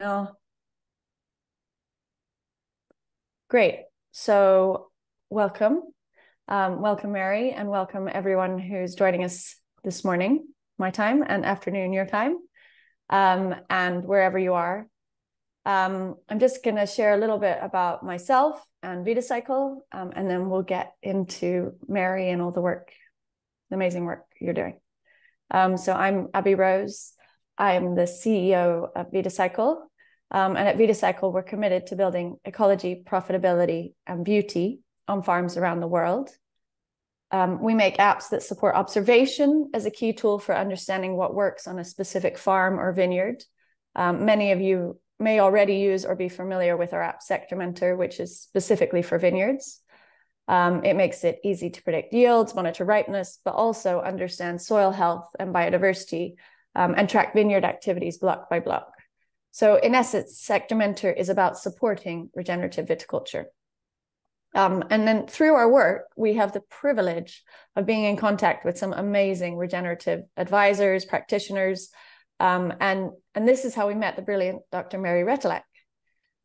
Oh, great. So, welcome. Um, welcome, Mary, and welcome everyone who's joining us this morning, my time, and afternoon, your time, um, and wherever you are. Um, I'm just going to share a little bit about myself and Vidacycle, um, and then we'll get into Mary and all the work, the amazing work you're doing. Um, so, I'm Abby Rose. I'm the CEO of Vidacycle. Um, and at Vidacycle, we're committed to building ecology, profitability, and beauty on farms around the world. Um, we make apps that support observation as a key tool for understanding what works on a specific farm or vineyard. Um, many of you may already use or be familiar with our app Sector which is specifically for vineyards. Um, it makes it easy to predict yields, monitor ripeness, but also understand soil health and biodiversity um, and track vineyard activities block by block. So, in essence, Sectormentor is about supporting regenerative viticulture. Um, and then through our work, we have the privilege of being in contact with some amazing regenerative advisors, practitioners, um, and and this is how we met the brilliant Dr. Mary Retallack.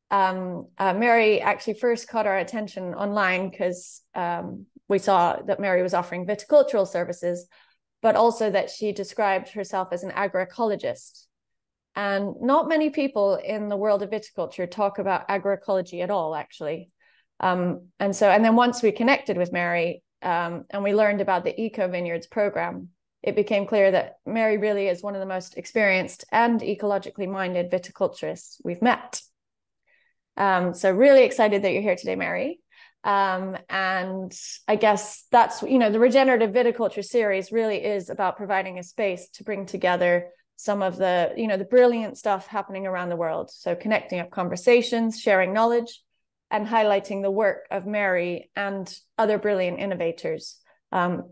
Um, uh, Mary actually first caught our attention online because um, we saw that Mary was offering viticultural services, but also that she described herself as an agroecologist. And not many people in the world of viticulture talk about agroecology at all, actually. Um, and so, and then once we connected with Mary um, and we learned about the Eco Vineyards program, it became clear that Mary really is one of the most experienced and ecologically minded viticulturists we've met. Um, so, really excited that you're here today, Mary. Um, and I guess that's, you know, the regenerative viticulture series really is about providing a space to bring together some of the, you know, the brilliant stuff happening around the world. So connecting up conversations, sharing knowledge, and highlighting the work of Mary and other brilliant innovators um,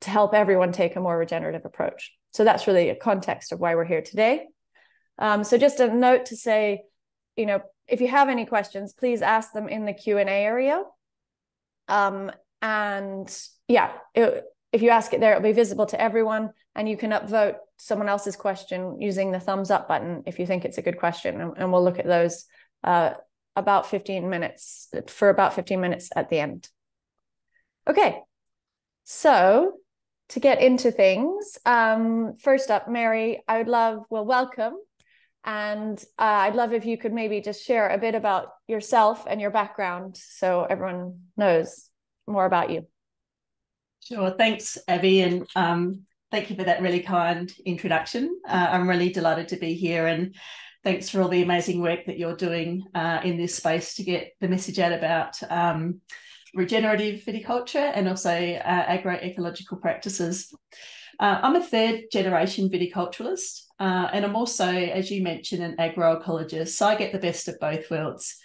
to help everyone take a more regenerative approach. So that's really a context of why we're here today. Um, so just a note to say, you know, if you have any questions, please ask them in the Q&A area. Um, and yeah, it, if you ask it there, it'll be visible to everyone and you can upvote someone else's question using the thumbs up button if you think it's a good question. And, and we'll look at those uh, about 15 minutes, for about 15 minutes at the end. Okay, so to get into things, um, first up, Mary, I would love, well, welcome and uh, I'd love if you could maybe just share a bit about yourself and your background so everyone knows more about you. Sure. Thanks, Abby. And um, thank you for that really kind introduction. Uh, I'm really delighted to be here. And thanks for all the amazing work that you're doing uh, in this space to get the message out about um, regenerative viticulture and also uh, agroecological practices. Uh, I'm a third generation viticulturalist, uh, and I'm also, as you mentioned, an agroecologist. So I get the best of both worlds.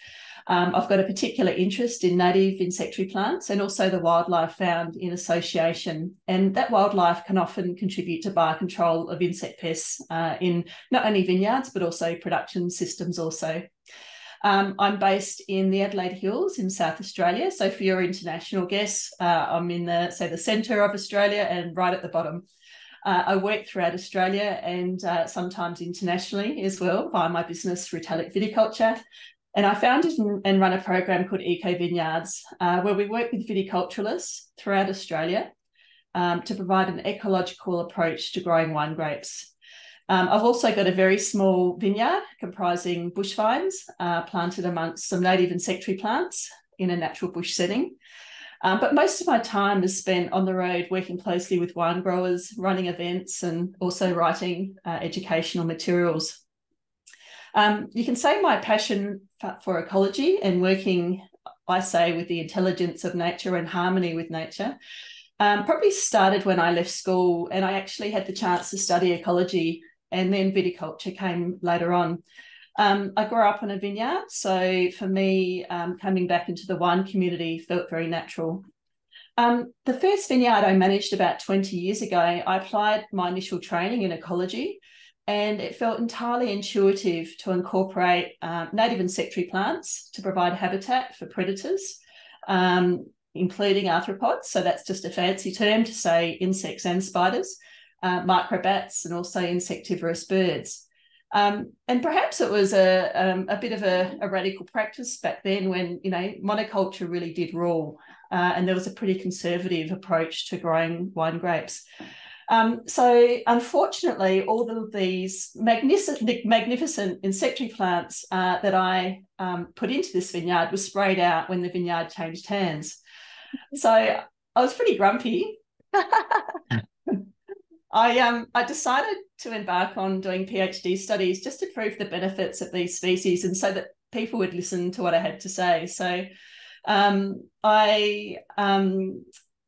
Um, I've got a particular interest in native insectary plants and also the wildlife found in association. And that wildlife can often contribute to biocontrol of insect pests uh, in not only vineyards, but also production systems also. Um, I'm based in the Adelaide Hills in South Australia. So for your international guests, uh, I'm in the, say, the centre of Australia and right at the bottom. Uh, I work throughout Australia and uh, sometimes internationally as well via my business, Retallack Viticulture. And I founded and run a program called Eco Vineyards, uh, where we work with viticulturalists throughout Australia um, to provide an ecological approach to growing wine grapes. Um, I've also got a very small vineyard comprising bush vines uh, planted amongst some native insectary plants in a natural bush setting. Um, but most of my time is spent on the road working closely with wine growers, running events, and also writing uh, educational materials. Um, you can say my passion for, ecology and working, I say, with the intelligence of nature and harmony with nature. Um, probably started when I left school and I actually had the chance to study ecology and then viticulture came later on. Um, I grew up in a vineyard, so for me, um, coming back into the wine community felt very natural. Um, the first vineyard I managed about 20 years ago, I applied my initial training in ecology, and it felt entirely intuitive to incorporate um, native insectary plants to provide habitat for predators, um, including arthropods. So that's just a fancy term to say insects and spiders, uh, microbats, and also insectivorous birds. Um, and perhaps it was a, um, a bit of a, a, radical practice back then when, you know, monoculture really did rule. Uh, and there was a pretty conservative approach to growing wine grapes. Um, so, unfortunately, all of these magnificent, magnificent insectary plants uh, that I um, put into this vineyard were sprayed out when the vineyard changed hands. So, I was pretty grumpy. I um I decided to embark on doing PhD studies just to prove the benefits of these species and so that people would listen to what I had to say. So um, I um,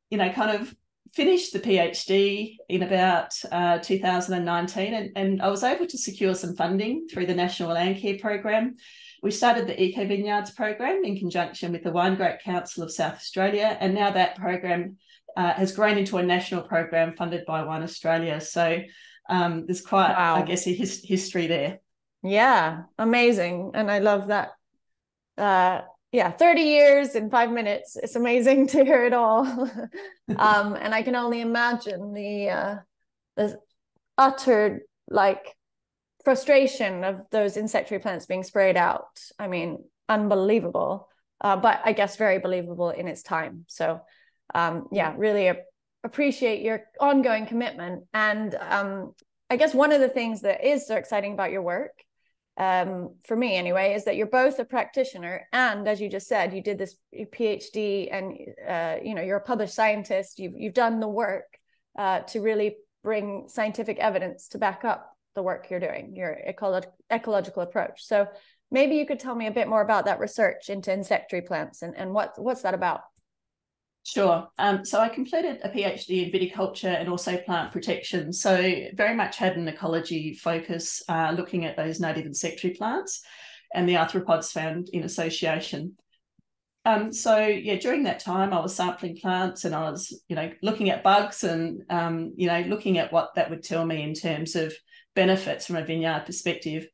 you know kind of finished the PhD in about uh, 2019 and, and I was able to secure some funding through the National Landcare Program. We started the Eco Vineyards program in conjunction with the Wine Grape Council of South Australia, and now that program uh, has grown into a national program funded by Wine Australia. So um, there's quite, wow. I guess, a his- history there. Yeah, amazing, and I love that. Uh, yeah, 30 years in five minutes. It's amazing to hear it all. um, and I can only imagine the uh, the utter like frustration of those insectary plants being sprayed out. I mean, unbelievable. Uh, but I guess very believable in its time. So um, yeah, really appreciate your ongoing commitment. And um, I guess one of the things that is so exciting about your work, um, for me anyway, is that you're both a practitioner and, as you just said, you did this PhD and uh, you know you're a published scientist. You've you've done the work uh, to really bring scientific evidence to back up the work you're doing, your ecolo- ecological approach. So maybe you could tell me a bit more about that research into insectary plants and, and what what's that about? Sure. Um, so I completed a PhD in viticulture and also plant protection. So very much had an ecology focus, uh, looking at those native insectary plants and the arthropods found in association. Um, so yeah, during that time, I was sampling plants and I was, you know, looking at bugs and um, you know, looking at what that would tell me in terms of benefits from a vineyard perspective.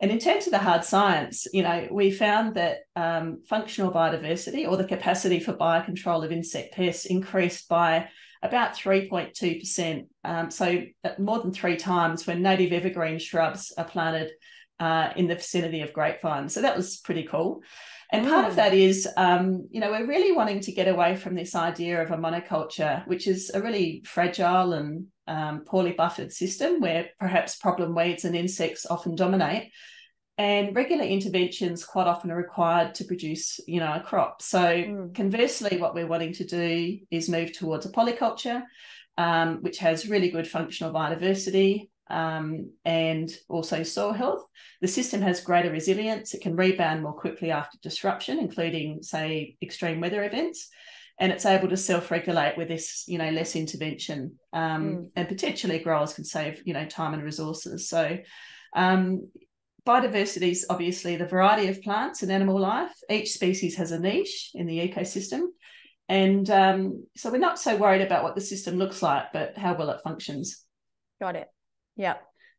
And in terms of the hard science, you know, we found that um, functional biodiversity or the capacity for biocontrol of insect pests increased by about 3.2%. Um, so more than three times when native evergreen shrubs are planted uh, in the vicinity of grapevines. So that was pretty cool. And part of mm. that is, um, you know, we're really wanting to get away from this idea of a monoculture, which is a really fragile and um, poorly buffered system where perhaps problem weeds and insects often dominate. And regular interventions quite often are required to produce, you know, a crop. So mm. conversely, what we're wanting to do is move towards a polyculture, um, which has really good functional biodiversity um, and also soil health. The system has greater resilience. It can rebound more quickly after disruption, including, say, extreme weather events and it's able to self-regulate with this you know less intervention um, mm. and potentially growers can save you know time and resources. So um, biodiversity is obviously the variety of plants and animal life. Each species has a niche in the ecosystem. And um, so we're not so worried about what the system looks like but how well it functions. Got it. Yeah.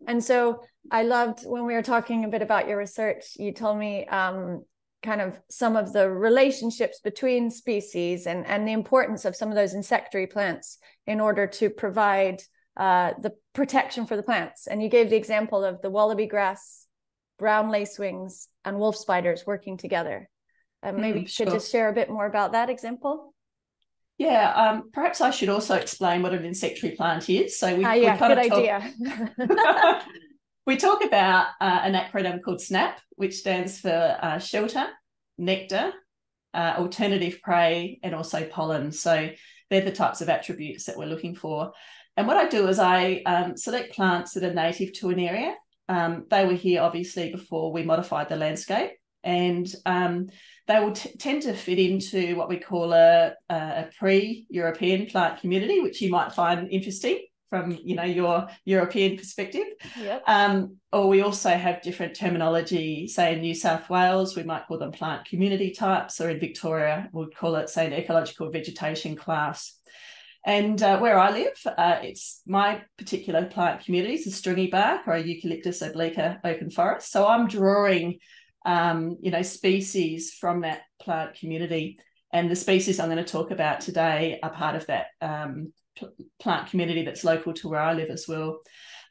And so i loved when we were talking a bit about your research you told me um, kind of some of the relationships between species and, and the importance of some of those insectary plants in order to provide uh, the protection for the plants. And you gave the example of the wallaby grass, brown lacewings, and wolf spiders working together. Uh, maybe mm, you could just share a bit more about that example. Yeah, um, perhaps I should also explain what an insectary plant is. So we, uh, yeah, we good talk... idea. we talk about uh, an acronym called SNAP, which stands for uh, shelter, nectar, uh, alternative prey, and also pollen. So they're the types of attributes that we're looking for. And what I do is I um, select plants that are native to an area. Um, they were here obviously before we modified the landscape, and um, they will t- tend to fit into what we call a, a pre-European plant community, which you might find interesting from you know your European perspective. Yep. Um, or we also have different terminology. Say in New South Wales, we might call them plant community types, or in Victoria, we'd call it say an ecological vegetation class. And uh, where I live, uh, it's my particular plant community is a stringy bark or a Eucalyptus obliqua open forest. So I'm drawing, um, you know, species from that plant community. And the species I'm going to talk about today are part of that um, plant community that's local to where I live as well.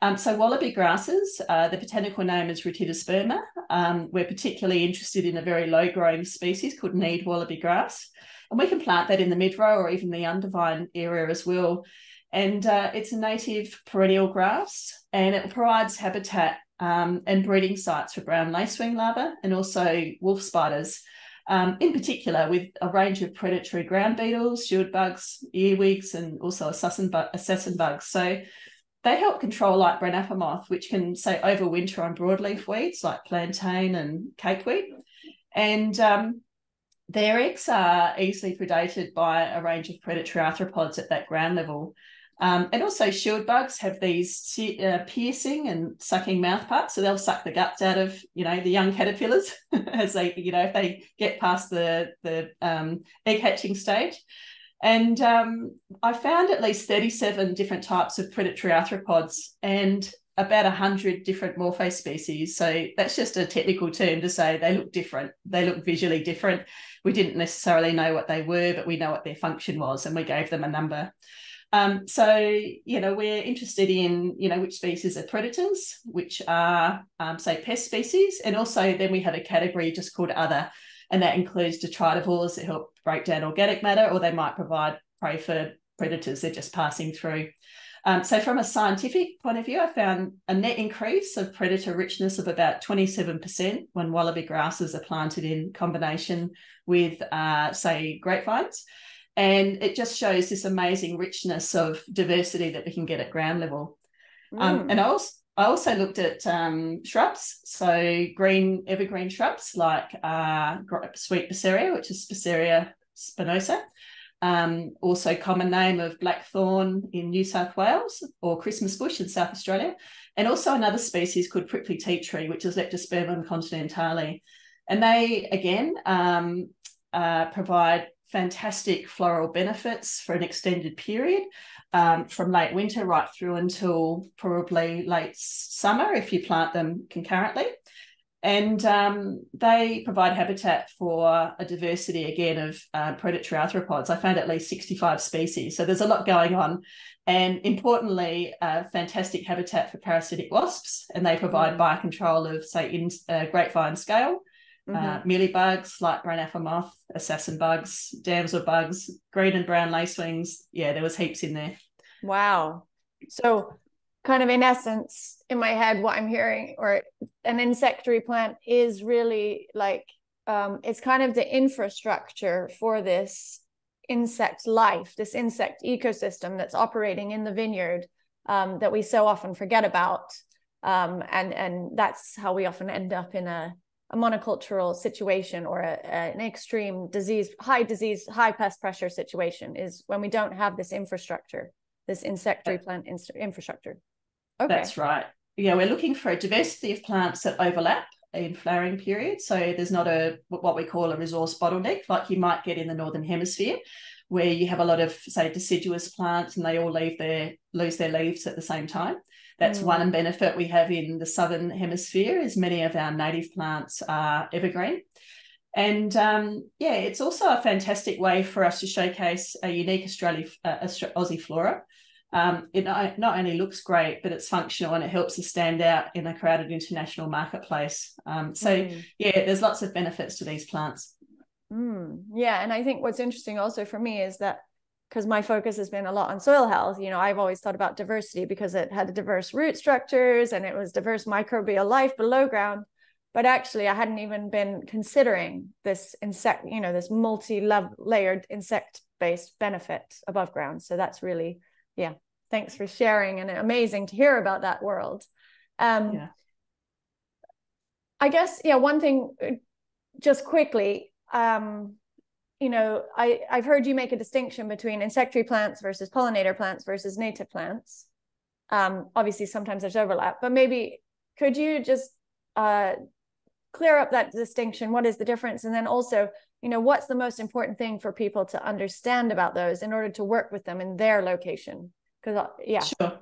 Um, so wallaby grasses, uh, the botanical name is Rytidosperma. Um, we're particularly interested in a very low growing species called need wallaby grass. And we can plant that in the mid-row or even the undervine area as well. And uh, it's a native perennial grass and it provides habitat um, and breeding sites for brown lacewing larvae and also wolf spiders. Um, in particular, with a range of predatory ground beetles, shield bugs, earwigs, and also assassin, bu- assassin bugs. So they help control like brown moth, which can say overwinter on broadleaf weeds like plantain and capeweed. And um, their eggs are easily predated by a range of predatory arthropods at that ground level. Um, and also shield bugs have these uh, piercing and sucking mouth parts, so they'll suck the guts out of you know the young caterpillars as they you know if they get past the the um, egg hatching stage. And um, I found at least 37 different types of predatory arthropods and about 100 different morpho species. So that's just a technical term to say they look different. They look visually different. We didn't necessarily know what they were, but we know what their function was and we gave them a number. Um, so, you know, we're interested in, you know, which species are predators, which are, um, say, pest species. And also then we have a category just called other, and that includes detritivores that help break down organic matter, or they might provide prey for predators they're just passing through. Um, so, from a scientific point of view, I found a net increase of predator richness of about 27% when wallaby grasses are planted in combination with, uh, say, grapevines. And it just shows this amazing richness of diversity that we can get at ground level. Mm. Um, and I also, I also looked at um, shrubs, so green evergreen shrubs like uh, sweet Bursaria, which is Bursaria spinosa, um, also common name of blackthorn in New South Wales or Christmas bush in South Australia, and also another species called prickly tea tree, which is Leptospermum continentale. And they, again, um, uh, provide fantastic floral benefits for an extended period um, from late winter right through until probably late summer if you plant them concurrently. And um, they provide habitat for a diversity again of uh, predatory arthropods. I found at least 65 species. So there's a lot going on. And importantly, uh, fantastic habitat for parasitic wasps. And they provide mm. biocontrol of, say, in uh, grapevine scale mm-hmm. uh, mealybugs, light brown apple moth, assassin bugs, damsel bugs, green and brown lacewings. Yeah, there was heaps in there. Wow. So kind of in essence, in my head, what I'm hearing, or an insectary plant is really like um, it's kind of the infrastructure for this insect life, this insect ecosystem that's operating in the vineyard um, that we so often forget about. Um, and and that's how we often end up in a a monocultural situation or a, a, an extreme disease, high disease, high pest pressure situation is when we don't have this infrastructure, this insectary plant in- infrastructure. Okay. That's right. Yeah, we're looking for a diversity of plants that overlap in flowering period. So there's not a what we call a resource bottleneck like you might get in the northern hemisphere, where you have a lot of say deciduous plants and they all leave their lose their leaves at the same time. That's mm. one benefit we have in the southern hemisphere is many of our native plants are evergreen. And um, yeah, it's also a fantastic way for us to showcase a unique Australia, uh, Aussie flora. Um, it not only looks great, but it's functional and it helps us stand out in a crowded international marketplace. Um, so mm. yeah, there's lots of benefits to these plants. Mm. Yeah, and I think what's interesting also for me is that because my focus has been a lot on soil health you know i've always thought about diversity because it had diverse root structures and it was diverse microbial life below ground but actually i hadn't even been considering this insect you know this multi-layered insect based benefit above ground so that's really yeah thanks for sharing and amazing to hear about that world um yeah. i guess yeah one thing uh, just quickly um you know, I, I've heard you make a distinction between insectary plants versus pollinator plants versus native plants. Um, obviously, sometimes there's overlap, but maybe could you just uh, clear up that distinction? What is the difference? And then also, you know, what's the most important thing for people to understand about those in order to work with them in their location? Because, uh, yeah. Sure.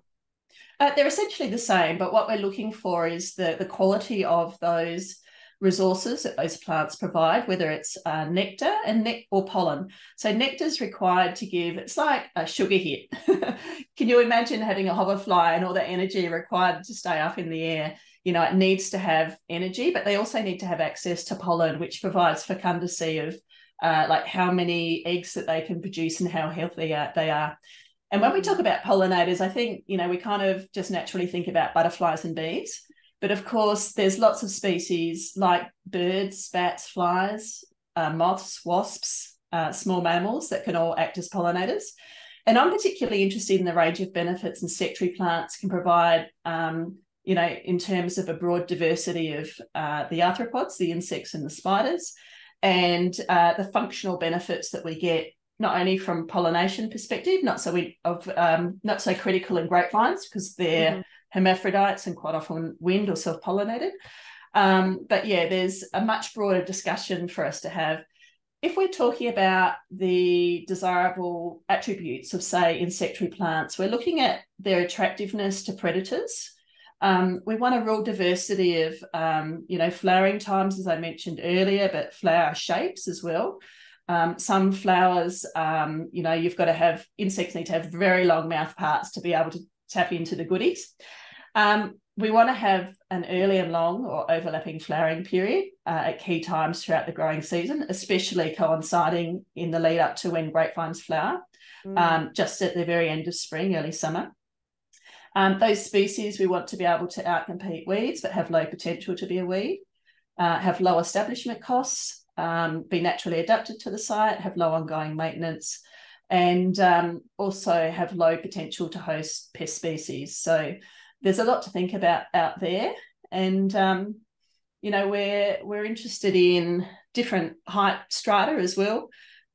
Uh, they're essentially the same, but what we're looking for is the, the quality of those resources that those plants provide, whether it's uh, nectar and ne- or pollen. So nectar is required to give. It's like a sugar hit. Can you imagine having a hoverfly and all the energy required to stay up in the air? You know, it needs to have energy, but they also need to have access to pollen, which provides fecundity of uh, like how many eggs that they can produce and how healthy uh, they are. And when we talk about pollinators, I think, you know, we kind of just naturally think about butterflies and bees. But of course, there's lots of species like birds, bats, flies, uh, moths, wasps, uh, small mammals that can all act as pollinators. And I'm particularly interested in the range of benefits insectary plants can provide, um, you know, in terms of a broad diversity of uh, the arthropods, the insects and the spiders, and uh, the functional benefits that we get not only from pollination perspective, not so we of um, not so critical in grapevines because they're mm-hmm. Hermaphrodites and quite often wind or self-pollinated. Um, but yeah, there's a much broader discussion for us to have. If we're talking about the desirable attributes of, say, insectary plants, we're looking at their attractiveness to predators. Um, we want a real diversity of, um, you know, flowering times, as I mentioned earlier, but flower shapes as well. Um, some flowers, um, you know, you've got to have insects need to have very long mouth parts to be able to tap into the goodies. Um, we want to have an early and long or overlapping flowering period uh, at key times throughout the growing season, especially coinciding in the lead up to when grapevines flower, mm. Um, just at the very end of spring, early summer. Um, those species we want to be able to outcompete weeds, but have low potential to be a weed, uh, have low establishment costs, um, be naturally adapted to the site, have low ongoing maintenance, and um, also have low potential to host pest species. So there's a lot to think about out there, and um, you know we're we're interested in different height strata as well.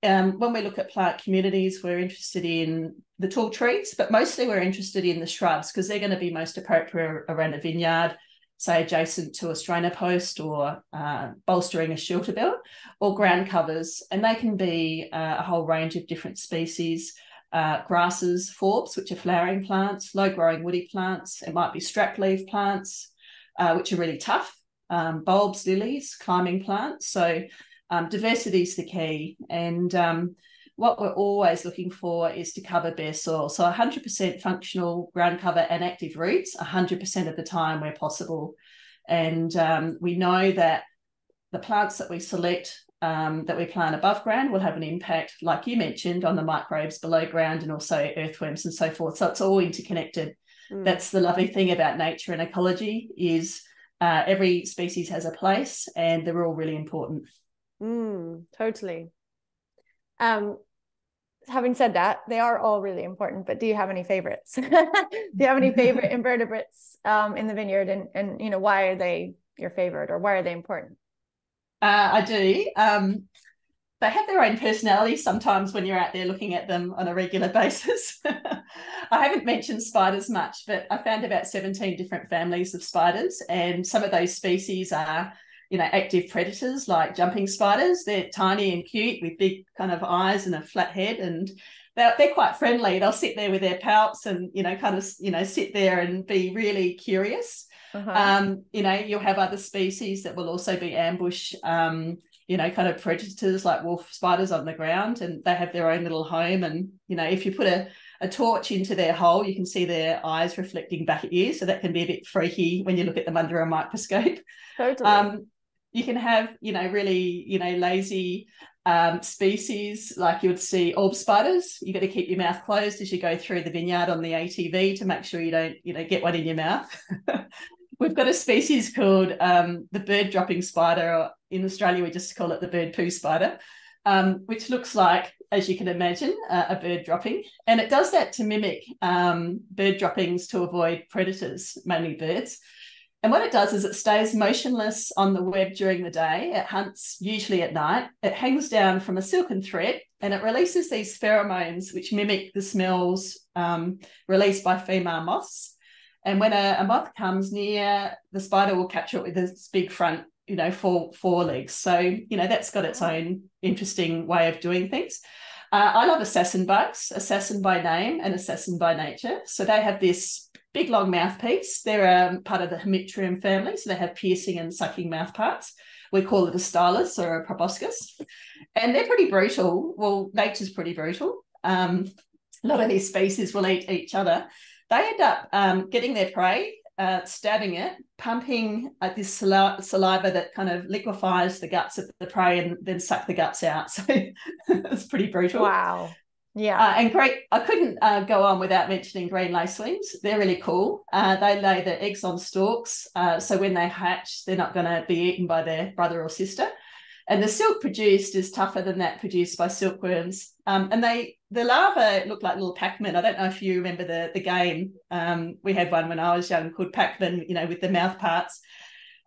Um, when we look at plant communities, we're interested in the tall trees, but mostly we're interested in the shrubs because they're going to be most appropriate around a vineyard say adjacent to a strainer post or uh, bolstering a shelter belt or ground covers. And they can be uh, a whole range of different species. Uh, grasses, forbs, which are flowering plants, low growing woody plants. It might be strap leaf plants, uh, which are really tough, um, bulbs, lilies, climbing plants. So um, diversity is the key. And um, what we're always looking for is to cover bare soil. So 100% functional ground cover and active roots 100% of the time where possible. And um, we know that the plants that we select um, that we plant above ground will have an impact, like you mentioned, on the microbes below ground and also earthworms and so forth. So it's all interconnected. Mm. That's the lovely thing about nature and ecology is uh, every species has a place and they're all really important. Mm, totally. Um, having said that, they are all really important, but do you have any favorites? do you have any favorite invertebrates um, in the vineyard and, and, you know, why are they your favorite or why are they important? Uh, I do. Um, they have their own personality sometimes when you're out there looking at them on a regular basis. I haven't mentioned spiders much, but I found about 17 different families of spiders, and some of those species are you know, active predators like jumping spiders. They're tiny and cute with big kind of eyes and a flat head, and they're, they're quite friendly. They'll sit there with their palps and you know, kind of you know, sit there and be really curious. Uh-huh. Um, you know, you'll have other species that will also be ambush. Um, you know, kind of predators like wolf spiders on the ground, and they have their own little home. And you know, if you put a a torch into their hole, you can see their eyes reflecting back at you. So that can be a bit freaky when you look at them under a microscope. Totally. Um, you can have you know really you know lazy um, species like you would see orb spiders. You've got to keep your mouth closed as you go through the vineyard on the atv to make sure you don't you know get one in your mouth. We've got a species called um, the bird dropping spider or in australia we just call it the bird poo spider um, which looks like as you can imagine uh, a bird dropping. And it does that to mimic um, bird droppings to avoid predators mainly birds and what it does is it stays motionless on the web during the day. It hunts usually at night. It hangs down from a silken thread and it releases these pheromones, which mimic the smells um, released by female moths. And when a, a, moth comes near, the spider will capture it with its big front, you know, four, four legs. So, you know, that's got its own interesting way of doing things. Uh, I love assassin bugs, assassin by name and assassin by nature. So they have this big long mouthpiece. They're um, part of the Hemipterum family, so they have piercing and sucking mouth parts. We call it a stylus or a proboscis. And they're pretty brutal. Well, nature's pretty brutal. Um, a lot of these species will eat each other. They end up um, getting their prey, uh, stabbing it, pumping uh, this saliva that kind of liquefies the guts of the prey and then suck the guts out. So it's pretty brutal. Wow. Yeah. Uh, and great, I couldn't uh, go on without mentioning green lacewings. They're really cool. Uh, they lay their eggs on stalks. Uh, so when they hatch, they're not going to be eaten by their brother or sister. And the silk produced is tougher than that produced by silkworms. Um, and they, the larvae look like little Pac-Man. I don't know if you remember the, the game. Um, we had one when I was young called Pac-Man, you know, with the mouth parts.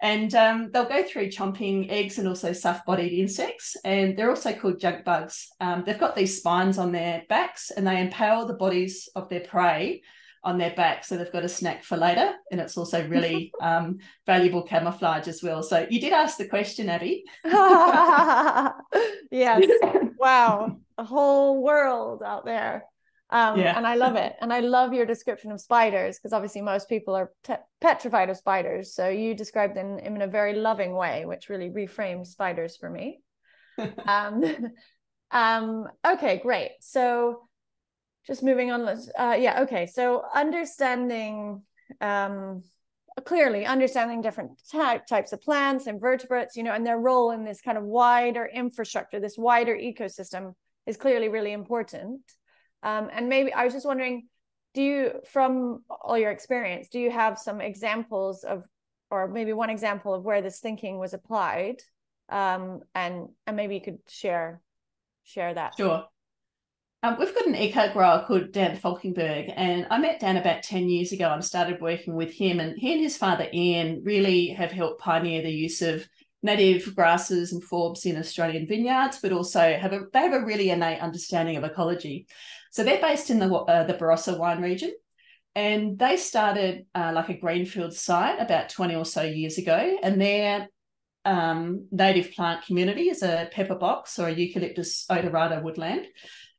And um, they'll go through chomping eggs and also soft bodied insects. And they're also called junk bugs. Um, they've got these spines on their backs and they impale the bodies of their prey on their back. So they've got a snack for later. And it's also really um, valuable camouflage as well. So you did ask the question, Abby. yes. wow. A whole world out there. Um, yeah. and I love it. And I love your description of spiders because obviously most people are te- petrified of spiders. So you described them in a very loving way, which really reframed spiders for me. um, um, okay, great. So just moving on. Uh, yeah, okay. So understanding um, clearly understanding different types of plants and vertebrates, you know, and their role in this kind of wider infrastructure, this wider ecosystem is clearly really important. Um, and maybe I was just wondering, do you, from all your experience, do you have some examples of, or maybe one example of where this thinking was applied? Um, and and maybe you could share share that. Sure. Um, we've got an eco grower called Dan Falkenberg, and I met Dan about 10 years ago and started working with him. And he and his father Ian really have helped pioneer the use of native grasses and forbs in Australian vineyards, but also have a they have a really innate understanding of ecology. So they're based in the uh, the Barossa wine region, and they started uh, like a greenfield site about twenty or so years ago, and their um, native plant community is a pepper box or a Eucalyptus odorata woodland,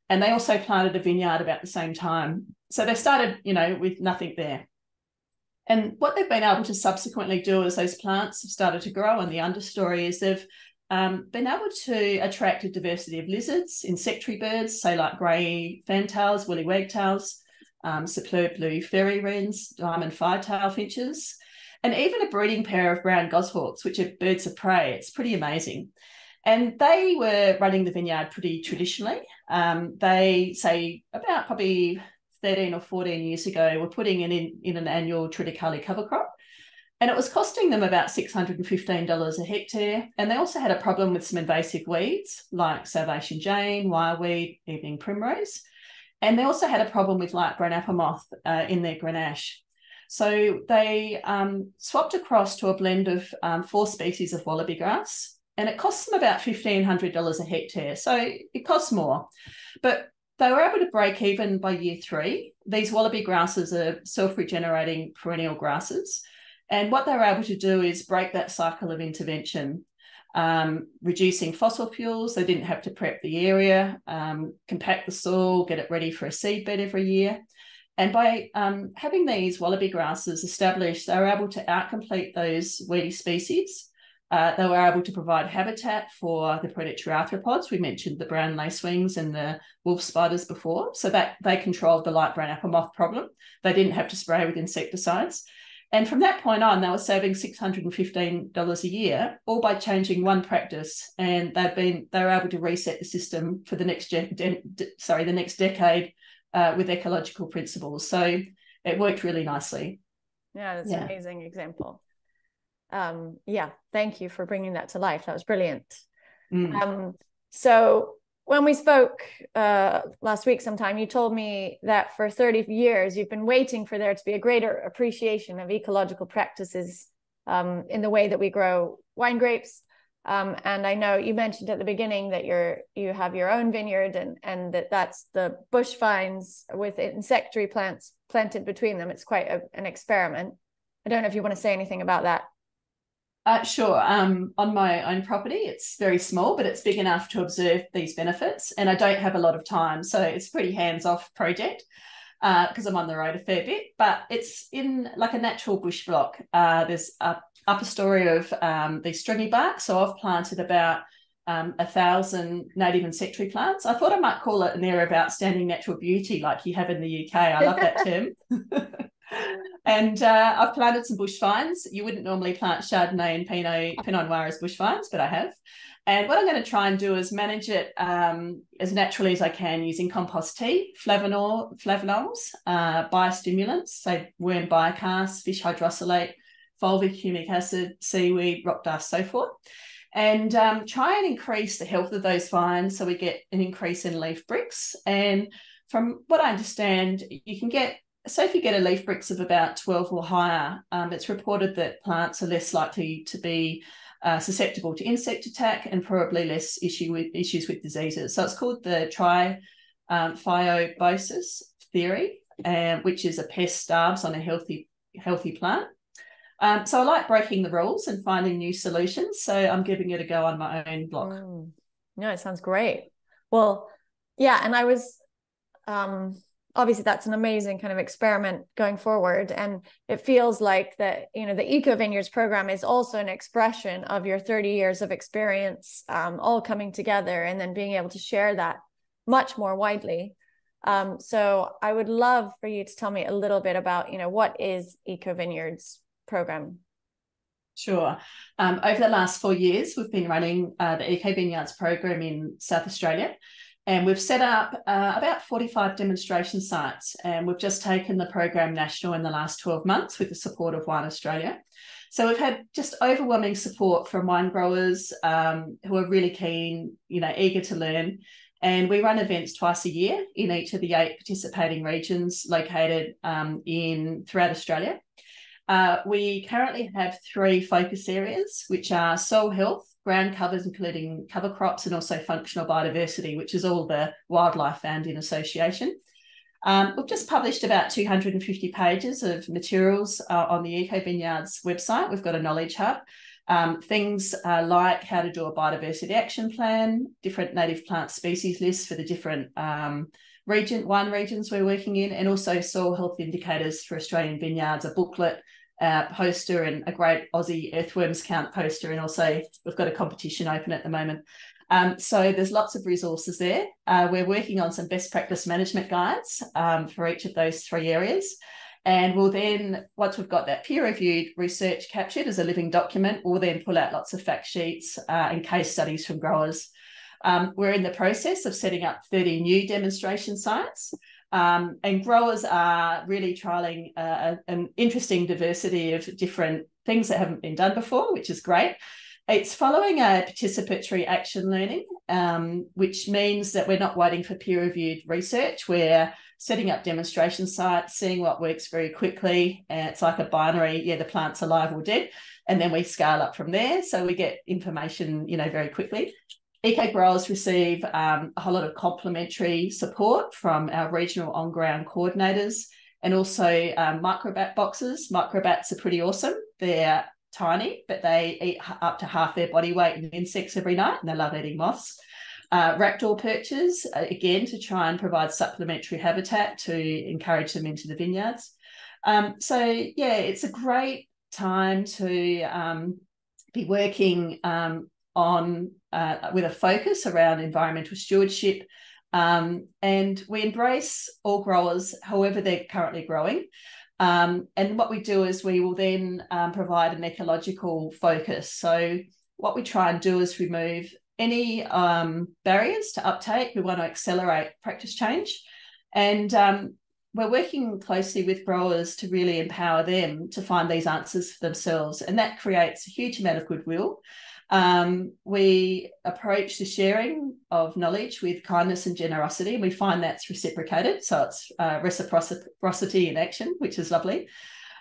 and they also planted a vineyard about the same time. So they started, you know, with nothing there. And what they've been able to subsequently do as those plants have started to grow in the understory is they've um, been able to attract a diversity of lizards, insectary birds, say like grey fantails, willie wagtails, um, superb blue fairy wrens, diamond firetail finches, and even a breeding pair of brown goshawks, which are birds of prey. It's pretty amazing. And they were running the vineyard pretty traditionally. Um, they say about probably 13 or 14 years ago were putting in, in, in an annual triticale cover crop and it was costing them about $615 a hectare. And they also had a problem with some invasive weeds like Salvation Jane, wireweed, evening primrose. And they also had a problem with light brown apple moth uh, in their grenache. So they um, swapped across to a blend of um, four species of wallaby grass, and it costs them about $1,500 a hectare. So it costs more. But they were able to break even by year three. These wallaby grasses are self regenerating perennial grasses. And what they were able to do is break that cycle of intervention, um, reducing fossil fuels. They didn't have to prep the area, um, compact the soil, get it ready for a seed bed every year. And by um, having these wallaby grasses established, they were able to outcompete those weedy species. Uh, they were able to provide habitat for the predatory arthropods. We mentioned the brown lacewings and the wolf spiders before. So that they controlled the light brown apple moth problem. They didn't have to spray with insecticides. And from that point on, they were saving $615 a year, all by changing one practice. And they've been they were able to reset the system for the next de- de- sorry the next decade uh, with ecological principles. So it worked really nicely. Yeah, that's yeah. an amazing example. Um, yeah, thank you for bringing that to life. That was brilliant. Mm. Um, so when we spoke uh, last week sometime you told me that for 30 years you've been waiting for there to be a greater appreciation of ecological practices um, in the way that we grow wine grapes. Um, and i know you mentioned at the beginning that you're you have your own vineyard and and that that's the bush vines with insectary plants planted between them. It's quite a, an experiment. I don't know if you want to say anything about that uh, sure. Um, on my own property, it's very small, but it's big enough to observe these benefits. And I don't have a lot of time. So it's a pretty hands off project. because uh, I'm on the road a fair bit, but it's in like a natural bush block. Uh, there's a upper story of um, these stringy bark. So I've planted about um, a thousand native insectary plants. I thought I might call it an area of outstanding natural beauty, like you have in the UK. I love that term. and uh, I've planted some bush vines. You wouldn't normally plant Chardonnay and Pinot, Pinot Noir as bush vines, but I have. And what I'm going to try and do is manage it um, as naturally as I can using compost tea, flavanol, flavanols, uh, biostimulants, say worm biochar, fish hydrolysate, fulvic humic acid, seaweed, rock dust, so forth. And um, try and increase the health of those vines so we get an increase in leaf Brix. And from what I understand, you can get so if you get a leaf Brix of about 12 or higher, um, it's reported that plants are less likely to be uh, susceptible to insect attack and probably less issue with issues with diseases. So it's called the trophobiosis um, theory, um, which is a pest starves on a healthy healthy plant. Um, so I like breaking the rules and finding new solutions. So I'm giving it a go on my own block. Mm. No, it sounds great. Well, yeah, and I was um obviously that's an amazing kind of experiment going forward and it feels like that you know the eco vineyards program is also an expression of your 30 years of experience um, all coming together and then being able to share that much more widely um, so i would love for you to tell me a little bit about you know what is eco vineyards program Sure. Um, over the last four years, we've been running uh, the Eco Vineyards program in South Australia. And we've set up uh, about 45 demonstration sites, and we've just taken the program national in the last 12 months with the support of Wine Australia. So we've had just overwhelming support from wine growers um, who are really keen, you know, eager to learn. And we run events twice a year in each of the eight participating regions located um, in throughout Australia. Uh, we currently have three focus areas, which are soil health, ground covers, including cover crops and also functional biodiversity, which is all the wildlife found in association. Um, we've just published about 250 pages of materials uh, on the Eco Vineyards website. We've got a knowledge hub. Um, things uh, like how to do a biodiversity action plan, different native plant species lists for the different um, region, wine regions we're working in, and also soil health indicators for Australian vineyards, a booklet uh, poster and a great Aussie earthworms count poster. And also, we've got a competition open at the moment. Um, so there's lots of resources there. Uh, we're working on some best practice management guides um, for each of those three areas. And we'll then, once we've got that peer reviewed research captured as a living document, we'll then pull out lots of fact sheets uh, and case studies from growers. Um, we're in the process of setting up 30 new demonstration sites. Um, and growers are really trialing uh, an interesting diversity of different things that haven't been done before, which is great. It's following a participatory action learning, um, which means that we're not waiting for peer reviewed research. We're setting up demonstration sites, seeing what works very quickly. And it's like a binary, yeah, the plant's alive or dead. And then we scale up from there. So we get information, you know, very quickly. Eco growers receive um, a whole lot of complementary support from our regional on ground coordinators and also um, microbat boxes. Microbats are pretty awesome. They're tiny, but they eat up to half their body weight in insects every night and they love eating moths. Uh, raptor perches, uh, again, to try and provide supplementary habitat to encourage them into the vineyards. Um, so, yeah, it's a great time to um, be working um, on uh, with a focus around environmental stewardship. Um, and we embrace all growers, however they're currently growing. Um, and what we do is we will then um, provide an ecological focus. So what we try and do is remove any um, barriers to uptake. We want to accelerate practice change. And um, we're working closely with growers to really empower them to find these answers for themselves. And that creates a huge amount of goodwill. Um, we approach the sharing of knowledge with kindness and generosity, and we find that's reciprocated. So it's uh, reciprocity in action, which is lovely.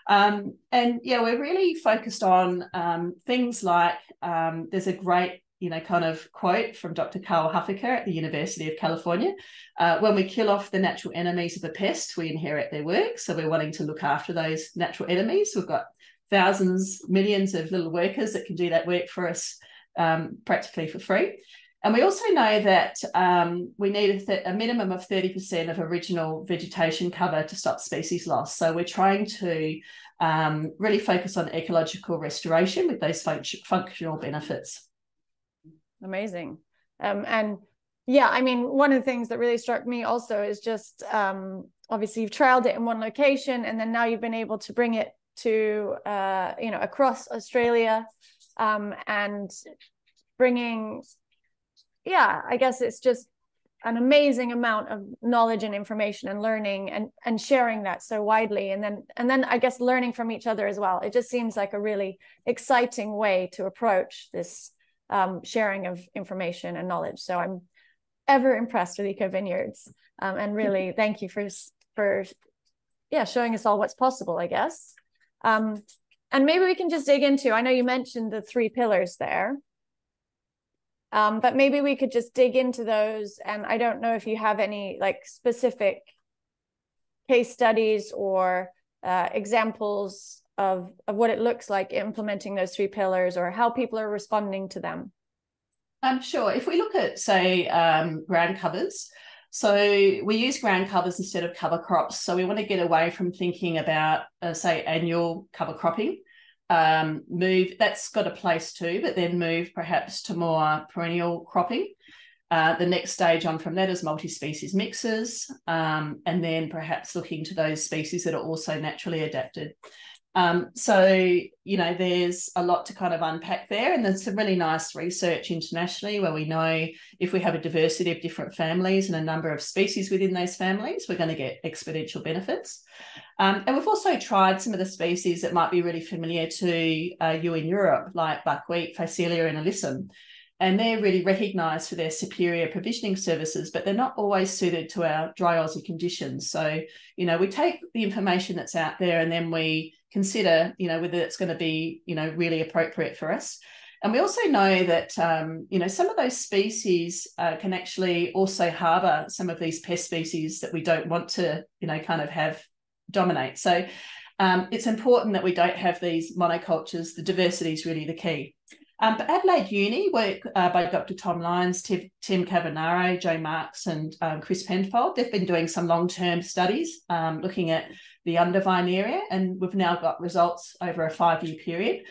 Um, and yeah, we're really focused on um, things like um, there's a great you know, kind of quote from Dr. Carl Huffaker at the University of California. Uh, when we kill off the natural enemies of a pest, we inherit their work. So we're wanting to look after those natural enemies. We've got thousands, millions of little workers that can do that work for us um, practically for free. And we also know that um, we need a, th- a, minimum of 30% of original vegetation cover to stop species loss. So we're trying to um, really focus on ecological restoration with those functional benefits. Amazing. Um, and yeah, I mean, one of the things that really struck me also is just um, obviously you've trialed it in one location and then now you've been able to bring it to, uh, you know, across Australia um, and bringing, yeah, I guess it's just an amazing amount of knowledge and information and learning and and sharing that so widely. And then and then i guess learning from each other as well. It just seems like a really exciting way to approach this um, sharing of information and knowledge. So i'm ever impressed with eco vineyards um, and really thank you for for yeah showing us all what's possible i guess um, and maybe we can just dig into i know you mentioned the three pillars there um, but maybe we could just dig into those. And I don't know if you have any like specific case studies or uh, examples of, of what it looks like implementing those three pillars or how people are responding to them. I'm um, sure. If we look at, say, um, ground covers, so we use ground covers instead of cover crops. So we want to get away from thinking about, uh, say, annual cover cropping um, move that's got a place too, but then move perhaps to more perennial cropping. Uh, the next stage on from that is multi-species mixes, um, and then perhaps looking to those species that are also naturally adapted. Um, so, you know, there's a lot to kind of unpack there. And there's some really nice research internationally where we know if we have a diversity of different families and a number of species within those families, we're going to get exponential benefits. Um, and we've also tried some of the species that might be really familiar to uh, you in Europe, like buckwheat, Phacelia, and alyssum and they're really recognised for their superior provisioning services, but they're not always suited to our dry Aussie conditions. So, you know, we take the information that's out there and then we consider, you know, whether it's going to be, you know, really appropriate for us. And we also know that, um, you know, some of those species uh, can actually also harbour some of these pest species that we don't want to, you know, kind of have dominate. So um, it's important that we don't have these monocultures. The diversity is really the key. Um, but Adelaide Uni, work uh, by Dr. Tom Lyons, Tim, Tim Cavagnaro, Joe Marks, and um, Chris Penfold, they've been doing some long term studies um, looking at the undervine area, and we've now got results over a five year period.